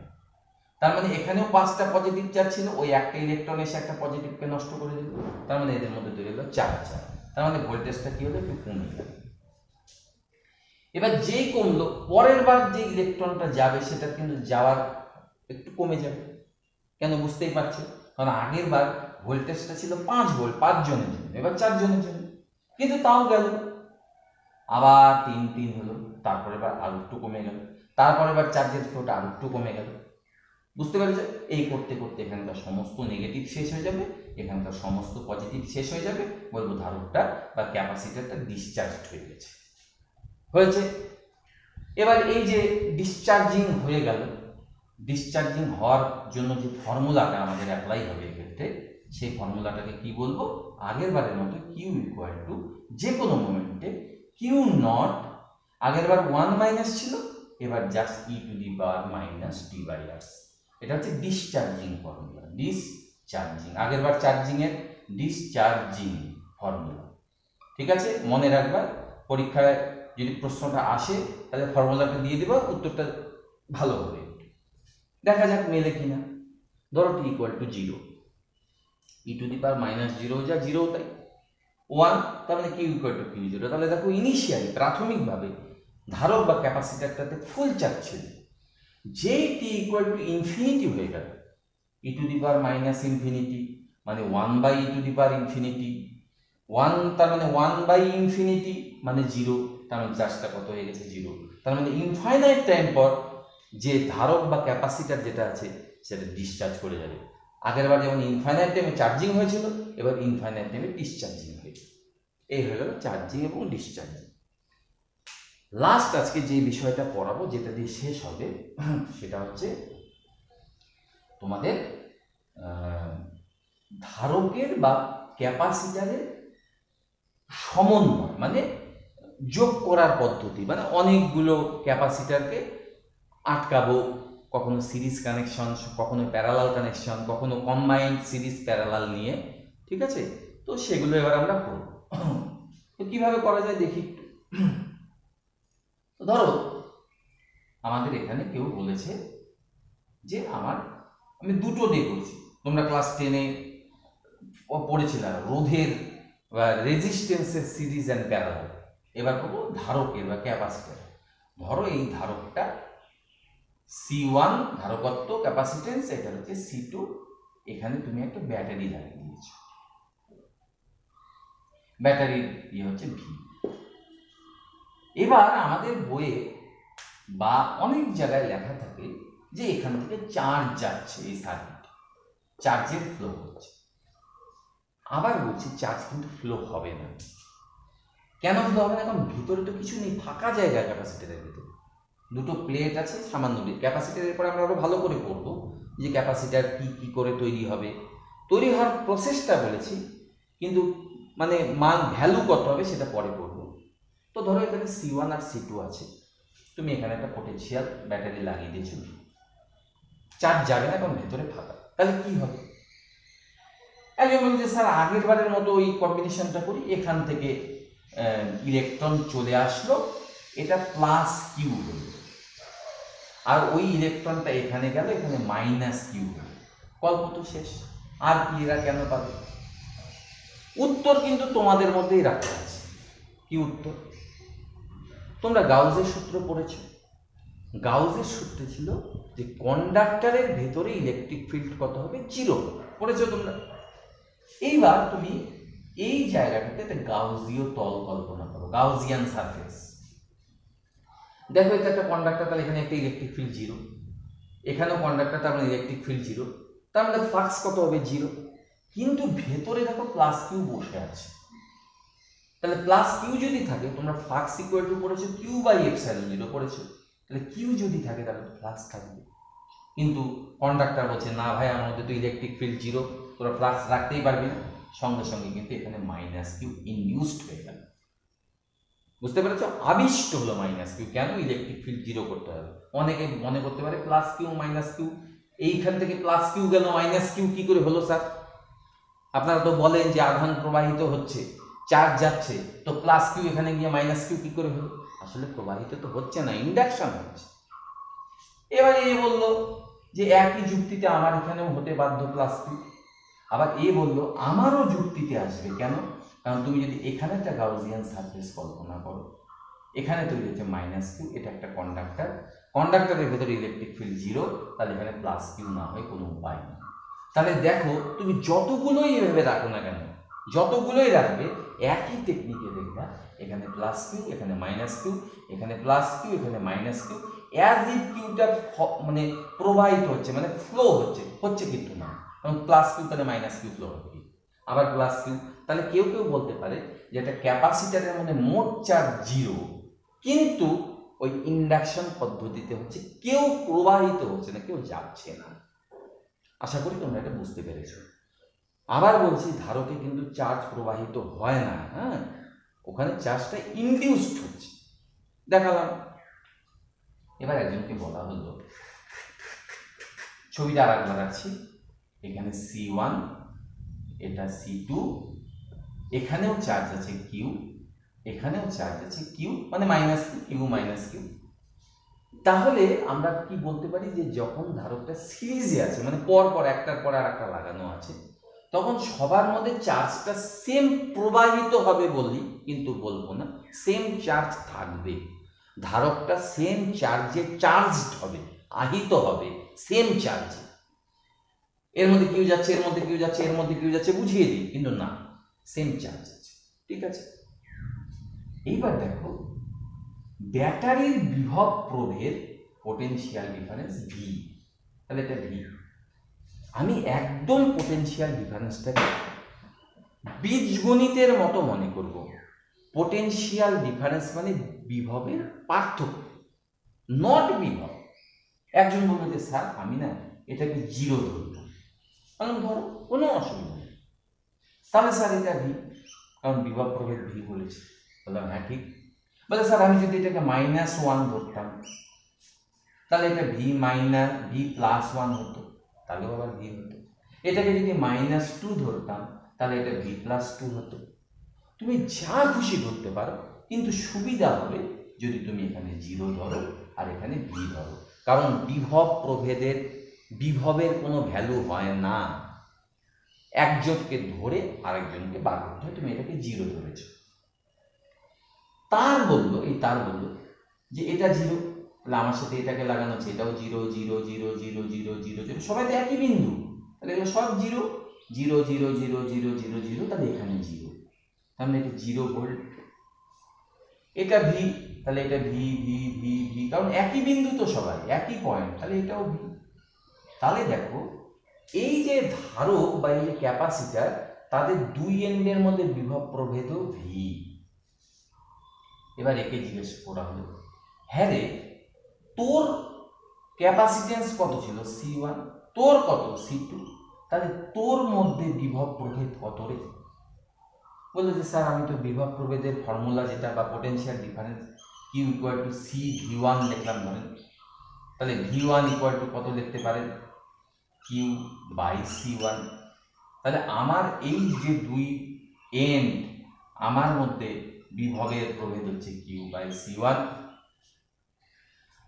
তার মানে এখানেও পাঁচটা পজিটিভ চার্জ ছিল, ওই একটা ইলেকট্রন এসে একটা পজিটিভকে নষ্ট করে দিল। তার মানে এদের মধ্যে তৈরি হলো চার চার। তার মানে ভোল্টেজটা কি হলো? একটু কমে গেল। এবার যেই কমলো, পরের বার যে ইলেকট্রনটা যাবে, সেটা কিন্তু যাওয়ার একটু কমে যাবে। কেন বুঝতেই পারছ কারণ আগের বার ভোল্টেজটা ছিল পাঁচ ভোল্ট পাঁচ জনের জন্য, এবার চার জনের জন্য। কিন্তু তাও গেল। আবার তিন তিন হলো, তারপরে এবার আরও একটু কমে গেল। তারপরে এবার চার্জের ফ্লোটা আরও একটু কমে গেল। বুঝতে পেরেছে এই করতে করতে এখানকার সমস্ত নেগেটিভ শেষ হয়ে যাবে, এখানকার সমস্ত পজিটিভ শেষ হয়ে যাবে। বলব ধারকটা বা ক্যাপাসিটারটা ডিসচার্জ হয়ে গেছে। হয়েছে। এবার এই যে ডিসচার্জিং হয়ে গেল ডিসচার্জিং হওয়ার জন্য যে ফর্মুলাটা আমাদের অ্যাপ্লাই হবে এক্ষেত্রে, সেই ফর্মুলাটাকে কি বলব? আগের বারের মতো কিউ ইকুয়াল টু যে কোনো মোমেন্টে কিউ নট আগের বার ওয়ান মাইনাস ছিল, এবার just E to the bar minus D by আর্স এটা হচ্ছে ডিসচার্জিং ফর্মুলা ডিসচার্জিং আগের বার চার্জিং এর ডিসচার্জিং ফর্মুলা ঠিক আছে? মনে রাখবা, পরীক্ষায় যদি প্রশ্নটা আসে, তাহলে ফর্মুলাটা দিয়ে দেবো, উত্তরটা ভালো হবে। দেখা যাক মেলে কিনা। ধরো T equal to zero E to the power minus zero যা জিরো তাই। ওয়ান তার মানে Q equal to Q zero তাহলে দেখো ইনিশিয়ালি প্রাথমিকভাবে ধারক বা ক্যাপাসিটারটাতে ফুল চার্জ ছিল। যেই টি ইকুয়াল টু ইনফিনিটি হয়ে গেল E to the power minus infinity মানে one by E to the power infinity one তার মানে ওয়ান বাই ইনফিনিটি মানে জিরো তার চার্জটা কত হয়ে গেছে জিরো। তার মানে ইনফাইনাইট টাইম পর যে ধারক বা ক্যাপাসিটার যেটা আছে, সেটা ডিসচার্জ করে যাবে। আগের বার যেমন ইনফাইনাইট টাইমে চার্জিং হয়েছিল, এবার ইনফাইনাইট টাইমে ডিসচার্জিং হয়েছে এই হয়ে গেল চার্জিং এবং ডিসচার্জিং লাস্ট আজকে যে বিষয়টা পড়াবো, যেটা দিয়ে শেষ হবে, সেটা হচ্ছে তোমাদের ধারকের বা ক্যাপাসিটারের সমন্বয় মানে যোগ করার পদ্ধতি মানে অনেকগুলো ক্যাপাসিটারকে আটকাবো, কখনো সিরিজ কানেকশন, কখনো প্যারালাল কানেকশন, কখনো কম্বাইন্ড সিরিজ প্যারালাল নিয়ে, ঠিক আছে? তো সেগুলো এবার আমরা করব। তো কীভাবে করা যায় দেখি তো ধরো, আমাদের এখানে কেউ বলেছে যে আমার, আমি দুটো ডে করছি। তোমরা ক্লাস টেনে পড়েছিলাম রোধের রেজিস্ট্যান্সের সিরিজ অ্যান্ড প্যারালাল এবার করব ধারকের বা ক্যাপাসিটার ধরো এই ধারকটা সি ওয়ান ধারকত্ব ক্যাপাসিটেন্স এটা হচ্ছে সি টু এখানে তুমি একটা ব্যাটারি লাগিয়ে দিয়েছ। ব্যাটারির ইয়ে হচ্ছে ভি এবার আমাদের বইয়ে বা অনেক জায়গায় লেখা থাকে যে এখান থেকে চার্জ যাচ্ছে এই সার্কিট চার্জের ফ্লো হচ্ছে। আবার বলছি চার্জ কিন্তু ফ্লো হবে না। কেন ফ্লো হবে না? কারণ ভিতরে তো কিছু নেই, ফাঁকা জায়গা ক্যাপাসিটারের ভিতরে দুটো প্লেট আছে, সামান্য ক্যাপাসিটারের পরে আমরা আরও ভালো করে পড়ব যে ক্যাপাসিটার কি কি করে তৈরি হবে। তৈরি হওয়ার প্রসেসটা বলেছি, কিন্তু মানে মান ভ্যালু কত হবে সেটা পরে পড়ব তো ধরো এখানে সি ওয়ান আর সি টু আছে। তুমি এখানে একটা পোটেনশিয়াল ব্যাটারি লাগিয়ে দিয়েছ। চার্জ যাবে না, কারণ ভেতরে ফাঁকা। তাহলে কি হবে? একজন বলছে, স্যার আগের বারের মতো ওই কম্বিনেশনটা করি, এখান থেকে ইলেকট্রন চলে আসলো, এটা প্লাস কিউ হলো। আর ওই ইলেকট্রনটা এখানে গেল, এখানে মাইনাস কিউ হলো। গল্প তো শেষ। আর এরা কেন পাবে? উত্তর কিন্তু তোমাদের মধ্যেই রাখা আছে। কি উত্তর? তোমরা গাউজের সূত্র পড়েছ। গাউজের সূত্র ছিল যে কন্ডাক্টরের ভেতরে ইলেকট্রিক ফিল্ড কত হবে? জিরো পড়েছ তোমরা? এইবার তুমি এই জায়গাটাতে একটা গাউজিয় তল কল্পনা করো গাউজিয়ান সারফেস দেখো, এটা একটা কন্ডাক্টর তাহলে এখানে একটা ইলেকট্রিক ফিল্ড জিরো এখানেও কন্ডাক্টর তার মানে ইলেকট্রিক ফিল্ড জিরো তার মানে ফ্লাক্স কত হবে? জিরো কিন্তু ভেতরে দেখো প্লাস কিউ বসে আছে। তাহলে প্লাস কিউ যদি থাকে, তোমরা ফ্লাক্স ইকুয়াল টু পড়েছো কিউ বাই এপসাইলন জিরো করেছ। তাহলে কিউ যদি থাকে, তাহলে ফ্লাক্স থাকবে। কিন্তু কন্ডাক্টর বলছে, না ভাই, আমার মধ্যে তো ইলেকট্রিক ফিল্ড জিরো তোরা ফ্লাক্স রাখতেই পারবি না। সঙ্গে সঙ্গে কিন্তু এখানে মাইনাস কিউ ইনডিউসড হয়ে গেল। বুঝতে পেরেছ? আবিষ্ট হলো মাইনাস কিউ কেন ইলেকট্রিক ফিল্ড জিরো করতে হবে? অনেকে মনে করতে পারে প্লাস কিউ মাইনাস কিউ এইখান থেকে প্লাস কিউ গেল মাইনাস কিউ কি করে হলো স্যার আপনারা তো বলেন যে আধান প্রবাহিত হচ্ছে চার্জ যাচ্ছে, তো প্লাস কিউ এখানে গিয়ে মাইনাস কিউ কি করে হলো? আসলে প্রবাহিত তো হচ্ছে না ইন্ডাকশন হচ্ছে। এবারে এ বলল যে একই যুক্তিতে আমার এখানেও হতে বাধ্য প্লাস কিউ আবার এ বলল, আমারও যুক্তিতে আসবে কেন? কারণ তুমি যদি এখানে একটা গাউজিয়ান সারফেস কল্পনা করো, এখানে তৈরি হচ্ছে মাইনাস কিউ এটা একটা কন্ডাক্টর কন্ডাক্টরের ভেতরে ইলেকট্রিক ফিল্ড জিরো তাহলে এখানে প্লাস কিউ না হয় কোনো উপায় নেই। তাহলে দেখো, তুমি যতগুলোই এভাবে রাখো না কেন, যতগুলোই রাখবে, একই টেকনিকে দেখবা, এখানে প্লাস কিউ এখানে মাইনাস কিউ এখানে প্লাস কিউ এখানে মাইনাস কিউ অ্যাজ ইফ কিউটা মানে প্রবাহিত হচ্ছে মানে ফ্লো হচ্ছে হচ্ছে কিন্তু না। কারণ প্লাস কিউ তাহলে মাইনাস কিউ হবে। আবার প্লাস কিউ তাহলে কেউ কেউ বলতে পারে যে একটা ক্যাপাসিটারের মধ্যে মোট চার্জ জিরো কিন্তু ওই ইন্ডাকশন পদ্ধতিতে হচ্ছে কেউ প্রবাহিত হচ্ছে না, কেউ যাচ্ছে না। আশা করি তোমরা এটা বুঝতে পেরেছ। আবার বলছি, ধারকে কিন্তু চার্জ প্রবাহিত হয় না হ্যাঁ? ওখানে চার্জটা ইনডিউসড হচ্ছে। দেখালাম। এবার একজনকে বলা হলো। ছবিটা আর একবার রাখছি এখানে সি ওয়ান এটা সি টু এখানেও চার্জ আছে কিউ এখানেও চার্জ আছে কিউ মানে মাইনাস কিউ মাইনাস কিউ তাহলে আমরা কি বলতে পারি যে যখন ধারকটা সিরিজে আছে মানে পর পর একটার পর আর একটা লাগানো আছে, তখন সবার মধ্যে চার্জটা সেম প্রবাহিত হবে বলি কিন্তু বলব না সেম চার্জ থাকবে। ধারকটা সেম চার্জে চার্জড হবে, আহিত হবে সেম চার্জে এর মধ্যে কিউ যাচ্ছে, এর মধ্যে কিউ যাচ্ছে, এর মধ্যে কিউ যাচ্ছে, বুঝিয়ে দিই। কিন্তু না সেম চার্জ আছে। ঠিক আছে? এইবার দেখো, ব্যাটারির বিভব প্রভেদ পোটেনশিয়াল ডিফারেন্স ভি তাহলে এটা ভি আমি একদম পোটেনশিয়াল ডিফারেন্সটাকে বীজগণিতের মতো মনে করব। পোটেনশিয়াল ডিফারেন্স মানে বিভবের পার্থক্য নট বিভব। একজন বলবে যে, স্যার, আমি না, এটাকে জিরো ধরলাম কারণ ধরো, কোনো অসুবিধা নেই। তাহলে স্যার এটা ভি, কারণ বিভব প্রভেদ ভি বলেছে। বললাম হ্যাঁ ঠিক। বলে স্যার, আমি যদি এটাকে মাইনাস ওয়ান ধরতাম, তাহলে এটা V minus V plus one হতো। তাহলেও আবার ভি হতো। এটাকে যদি মাইনাস টু ধরতাম, তাহলে এটা ভি প্লাস টু হতো। তুমি যা খুশি ধরতে পারো, কিন্তু সুবিধা হবে যদি তুমি এখানে জিরো ধরো আর এখানে ভি ধরো। কারণ বিভব প্রভেদের বিভবের কোনো ভ্যালু হয় না একজনকে ধরে আরেকজনকে বার করতে হয় তুমি এটাকে জিরো ধরেছ তার বলল এই তার বলল যে এটা জিরো তাহলে আমার সাথে এটাকে লাগানো হচ্ছে এটাও zero zero zero zero zero zero zero সবাই তো একই বিন্দু তাহলে এগুলো সব zero zero zero zero zero zero zero তাহলে এখানে জিরো তাহলে এটা জিরো ভোল্ট এটা ভি তাহলে এটা ভি ভি ভি ভি কারণ একই বিন্দু তো সবাই একই পয়েন্ট তাহলে এটাও ভি তাহলে দেখো, এই যে ধারক বা এই যে ক্যাপাসিটার, তাদের দুই এন্ডের মধ্যে বিভব প্রভেদও ভি এবার একে জিজ্ঞেস করা হলো হ্যাঁ রে, তোর ক্যাপাসিটেন্স কত ছিল? সি ওয়ান তোর কত? সি টু তাহলে তোর মধ্যে বিভব প্রভেদ কত রে? বলল যে, স্যার, আমি তো বিভব প্রভেদের ফর্মুলা যেটা বা potential difference Q equal to C V one লিখলাম ধরেন। তাহলে ভি ওয়ান ইকুয়াল টু কত লিখতে পারেন? Q by C one. তাহলে আমার এই যে দুই এন্ড আমার মধ্যে বিভবের প্রভেদ হচ্ছে কিউ বাই সি ওয়ান।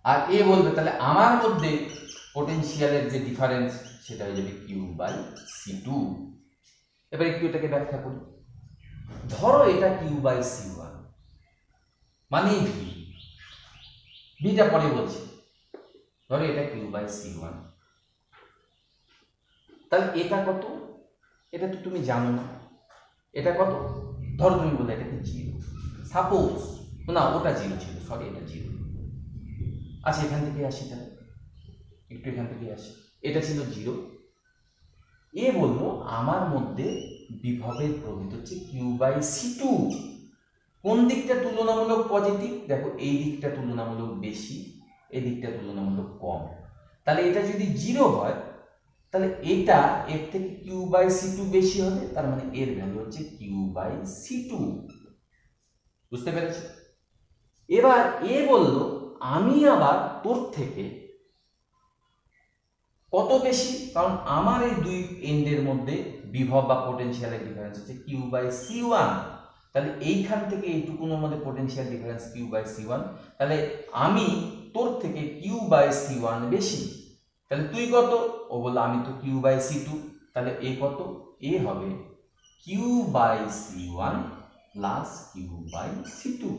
আর এ বলবে, তাহলে আমার মধ্যে পোটেনশিয়ালের যে ডিফারেন্স সেটা হয়ে যাবে কিউ বাই সি টু। এবার একটু এটাকে ব্যাখ্যা করি। ধরো এটা কিউ বাই সি ওয়ান। মানে ভি ভিটা পরে বলছি। ধরো এটা কিউ বাই সি ওয়ান। তাহলে এটা কত? এটা তো তুমি জানো না। এটা কত? ধরো তুমি বলে এটাকে জিরো সাপোজ না, ওটা জিরো ছিল। সরি এটা জিরো আচ্ছা এখান থেকে আসি তাহলে। একটু এখান থেকে আসি। এটা ছিল জিরো এ বলল, আমার মধ্যে বিভবের প্রভেদ হচ্ছে কিউ বাই সি টু কোন দিকটা তুলনামূলক পজিটিভ দেখো, এই দিকটা তুলনামূলক বেশি, এই দিকটা তুলনামূলক কম। তাহলে এটা যদি জিরো হয় তাহলে এটা এর থেকে কিউ বাই সি টু বেশি হবে, তার মানে এর ভ্যালু হচ্ছে কিউ বাই সি টু বুঝতে পেরেছ? এবার এ বলল, আমি আবার তোর থেকে কত বেশি? কারণ আমার এই দুই এন্ডের মধ্যে বিভব বা পোটেনশিয়ালের ডিফারেন্স হচ্ছে কিউ বাই সি ওয়ান তাহলে এইখান থেকে এইটুকুনের মধ্যে potential difference Q by C one তাহলে আমি তোর থেকে কিউ বাই সি ওয়ান বেশি। তাহলে তুই কত? ও বলল, আমি তো কিউ বাই সি টু তাহলে এ কত? এ হবে Q by C one plus Q by C two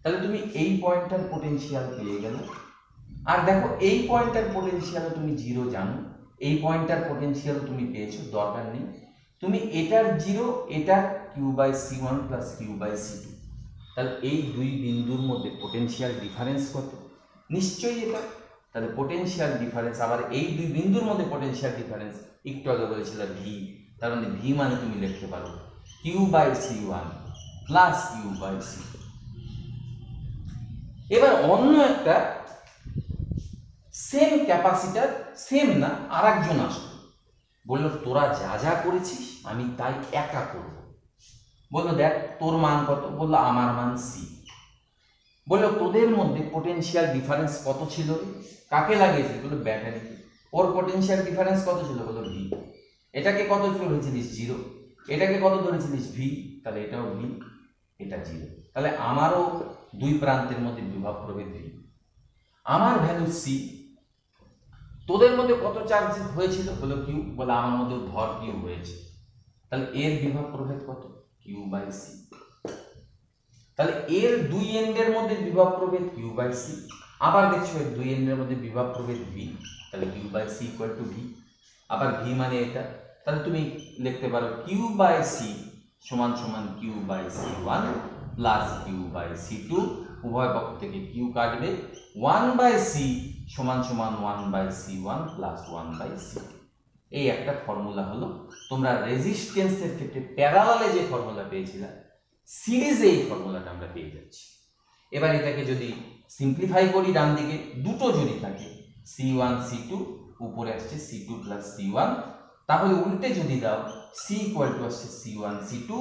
তাহলে তুমি এই পয়েন্টটার পোটেনশিয়াল পেয়ে গেলে। আর দেখো, এই পয়েন্টটার পোটেনশিয়ালও তুমি জিরো জানো। এই পয়েন্টটার পোটেনশিয়াল তুমি পেয়েছ, দরকার নেই। তুমি এটার জিরো এটার Q by C one plus Q by C two তাহলে এই দুই বিন্দুর মধ্যে পোটেনশিয়াল ডিফারেন্স কত? নিশ্চয়ই এটা তাহলে পোটেনশিয়াল ডিফারেন্স আবার এই দুই বিন্দুর মধ্যে পোটেনশিয়াল ডিফারেন্স একটু আগে বলেছিল ভি তার মানে ভি মানে তুমি লিখতে পারো Q by C one plus Q by C এবার অন্য একটা সেম ক্যাপাসিটার সেম না আর একজন আসলো বলল, তোরা যা যা করেছিস, আমি তাই একা করব। বলল, দেখ, তোর মান কত? বলল, আমার মান সি বলল, তোদের মধ্যে পোটেনশিয়াল ডিফারেন্স কত ছিল? কাকে লাগিয়েছে? বলল ব্যাটারি ওর পোটেনশিয়াল ডিফারেন্স কত ছিল? বলল ভি এটাকে কত ধরেছিলিস? জিরো এটাকে কত ধরেছিলিস? ভি তাহলে এটাও ভি এটা জিরো তাহলে আমারও দুই প্রান্তের মধ্যে বিভব প্রভেদ ভি আমার ভ্যালু সি তোদের মধ্যে কত চার্জ হয়েছিল? বলো কিউ বলে আমার মধ্যে ভর কিউ হয়েছে। তাহলে এর বিভব প্রভেদ কত? কিউ বাই সি তাহলে এর দুই এন্ডের মধ্যে বিভব প্রভেদ কিউ বাই সি আবার দেখছ এর দুই এন্ডের মধ্যে বিভব প্রভেদ ভি তাহলে Q by C equal to V আবার ভি মানে এটা। তাহলে তুমি লিখতে পারো কিউ বাই সি সমান সমান Q by C one plus Q by C two উভয় পক্ষ থেকে কিউ কাটবে। ওয়ান বাই সি সমান সমান one by C one plus one by C এই একটা ফর্মুলা হলো। তোমরা রেজিস্ট্যান্সের ক্ষেত্রে প্যারালালে যে ফর্মুলা পেয়েছিলা সিরিজে এই ফর্মুলাটা আমরা পেয়ে যাচ্ছি। এবার এটাকে যদি সিম্পলিফাই করি ডান দিকে, দুটো যদি থাকে সি ওয়ান সি টু উপরে আসছে C two plus C one তাহলে উল্টে যদি দাও সি ইকুয়াল টু আসছে C one C two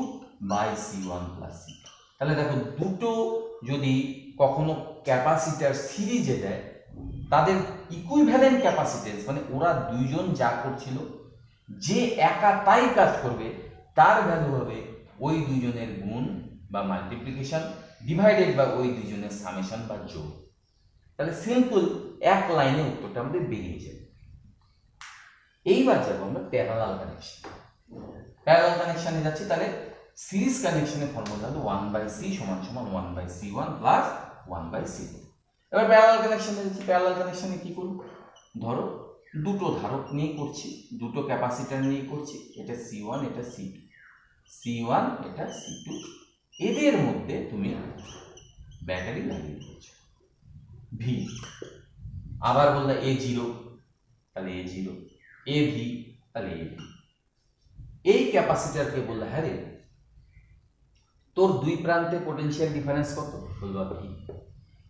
by C one plus C তাহলে দেখো, দুটো যদি কখনো ক্যাপাসিটার সিরিজে দেয়, তাদের ইকুইভ্যালেন্ট ক্যাপাসিটেন্স মানে ওরা দুইজন যা করছিল, যে একা তাই কাজ করবে, তার ভ্যালু হবে ওই দুইজনের গুণ বা মাল্টিপ্লিকেশন ডিভাইডেড বা ওই দুইজনের সামেশন বা যোগ। তাহলে সিম্পল এক লাইনে উত্তরটা আমাদের বেরিয়ে যাবে। এইবার যাব আমরা প্যারালাল কানেকশন প্যারালাল কানেকশনে যাচ্ছি, তাহলে সিরিজ কানেকশনের ফর্মুলা হলো ওয়ান বাই সি সমান সমান one by C one plus one by C এবার প্যারালাল কানেকশনে যাচ্ছি প্যারালাল কানেকশনে কি করব? ধরো, দুটো ধারক নিয়ে করছি, দুটো ক্যাপাসিটার নিয়ে করছি, এটা সি ওয়ান এটা সি টু সি ওয়ান এটা সি টু এদের মধ্যে তুমি ব্যাটারি লাগিয়ে দিয়েছ। ভি আবার বললে এ জিরো তাহলে এ জিরো এ ভি তাহলে এ ভি এই ক্যাপাসিটারকে বললে হ্যাঁ রে, তোর দুই প্রান্তে পোটেনশিয়াল ডিফারেন্স কত? বলবা ভি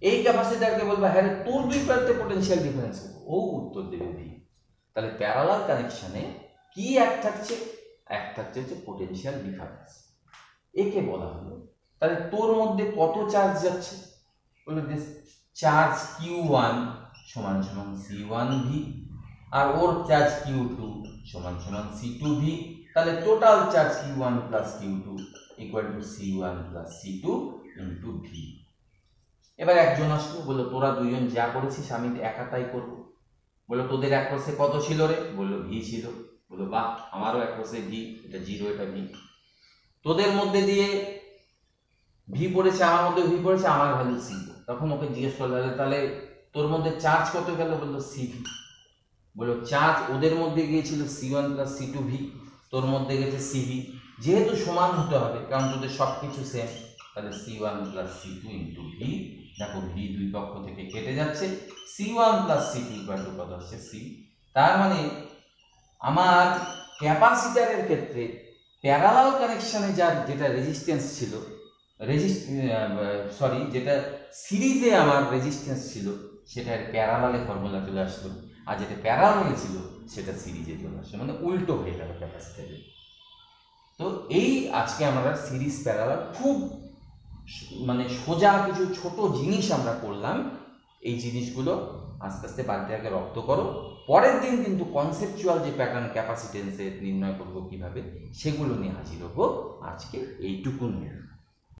এই ক্যাপাসিটারকে বলবা হ্যাঁ তোর দুই প্রান্তে পোটেনশিয়াল ডিফারেন্স ও উত্তর দেবে ভি তাহলে প্যারালাল কানেকশনে কি এক থাকছে? এক থাকছে হচ্ছে পোটেনশিয়াল ডিফারেন্স একে বলা হলো। তাহলে তোর মধ্যে কত চার্জ যাচ্ছে? বলল চার্জ কিউ ওয়ান সমান সমান সি ওয়ান ভি আর ওর চার্জ কিউ টু সমান সমান সি টু ভি তাহলে total charge Q one plus Q two equal to C one plus C two into V এবার একজন আসলো, বলল, তোরা দুইজন যা করেছিস আমি একা তাই করব। বলল, তোদের এক কোর্সে কত ছিল রে? বলল ভি ছিল। বলল, বাহ, আমারও এক কোর্সে ভি এটা জিরো এটা ভি তোদের মধ্যে দিয়ে ভি পড়েছে, আমার মধ্যে ভি পড়েছে, আমার ভ্যালু সি তখন ওকে জিজ্ঞেস করল "তাহলে- তোর মধ্যে চার্জ কত গেল? বলল সি ভি বলল চার্জ ওদের মধ্যে গিয়েছিল C one plus C two V তোর মধ্যে গেছে সি ভি যেহেতু সমান হতে হবে, কারণ তোদের সব কিছু সেম তাহলে C one plus C two into V দেখো ভি দুই পক্ষ থেকে কেটে যাচ্ছে C one plus C two equal to কত হচ্ছে সি তার মানে আমার ক্যাপাসিটারের ক্ষেত্রে প্যারালাল কানেকশনে যার যেটা রেজিস্ট্যান্স ছিল রেজিস্ট সরি যেটা সিরিজে আমার রেজিস্ট্যান্স ছিল সেটা প্যারালালে ফর্মুলা চলে আসলো। আর যেটা প্যারালালে ছিল, সেটা সিরিজে চলে আসলো। মানে উল্টো হয়ে গেল ক্যাপাসিটারে তো এই আজকে আমরা সিরিজ প্যারালাল খুব মানে সোজা কিছু ছোট জিনিস আমরা করলাম। এই জিনিসগুলো আস্তে আস্তে আগে রপ্ত করো। পরের দিন কিন্তু কনসেপচুয়াল যে প্যাটার্ন ক্যাপাসিটেন্সের নির্ণয় করব কীভাবে, সেগুলো নিয়ে হাজির হব আজকে এইটুকু নিয়ে।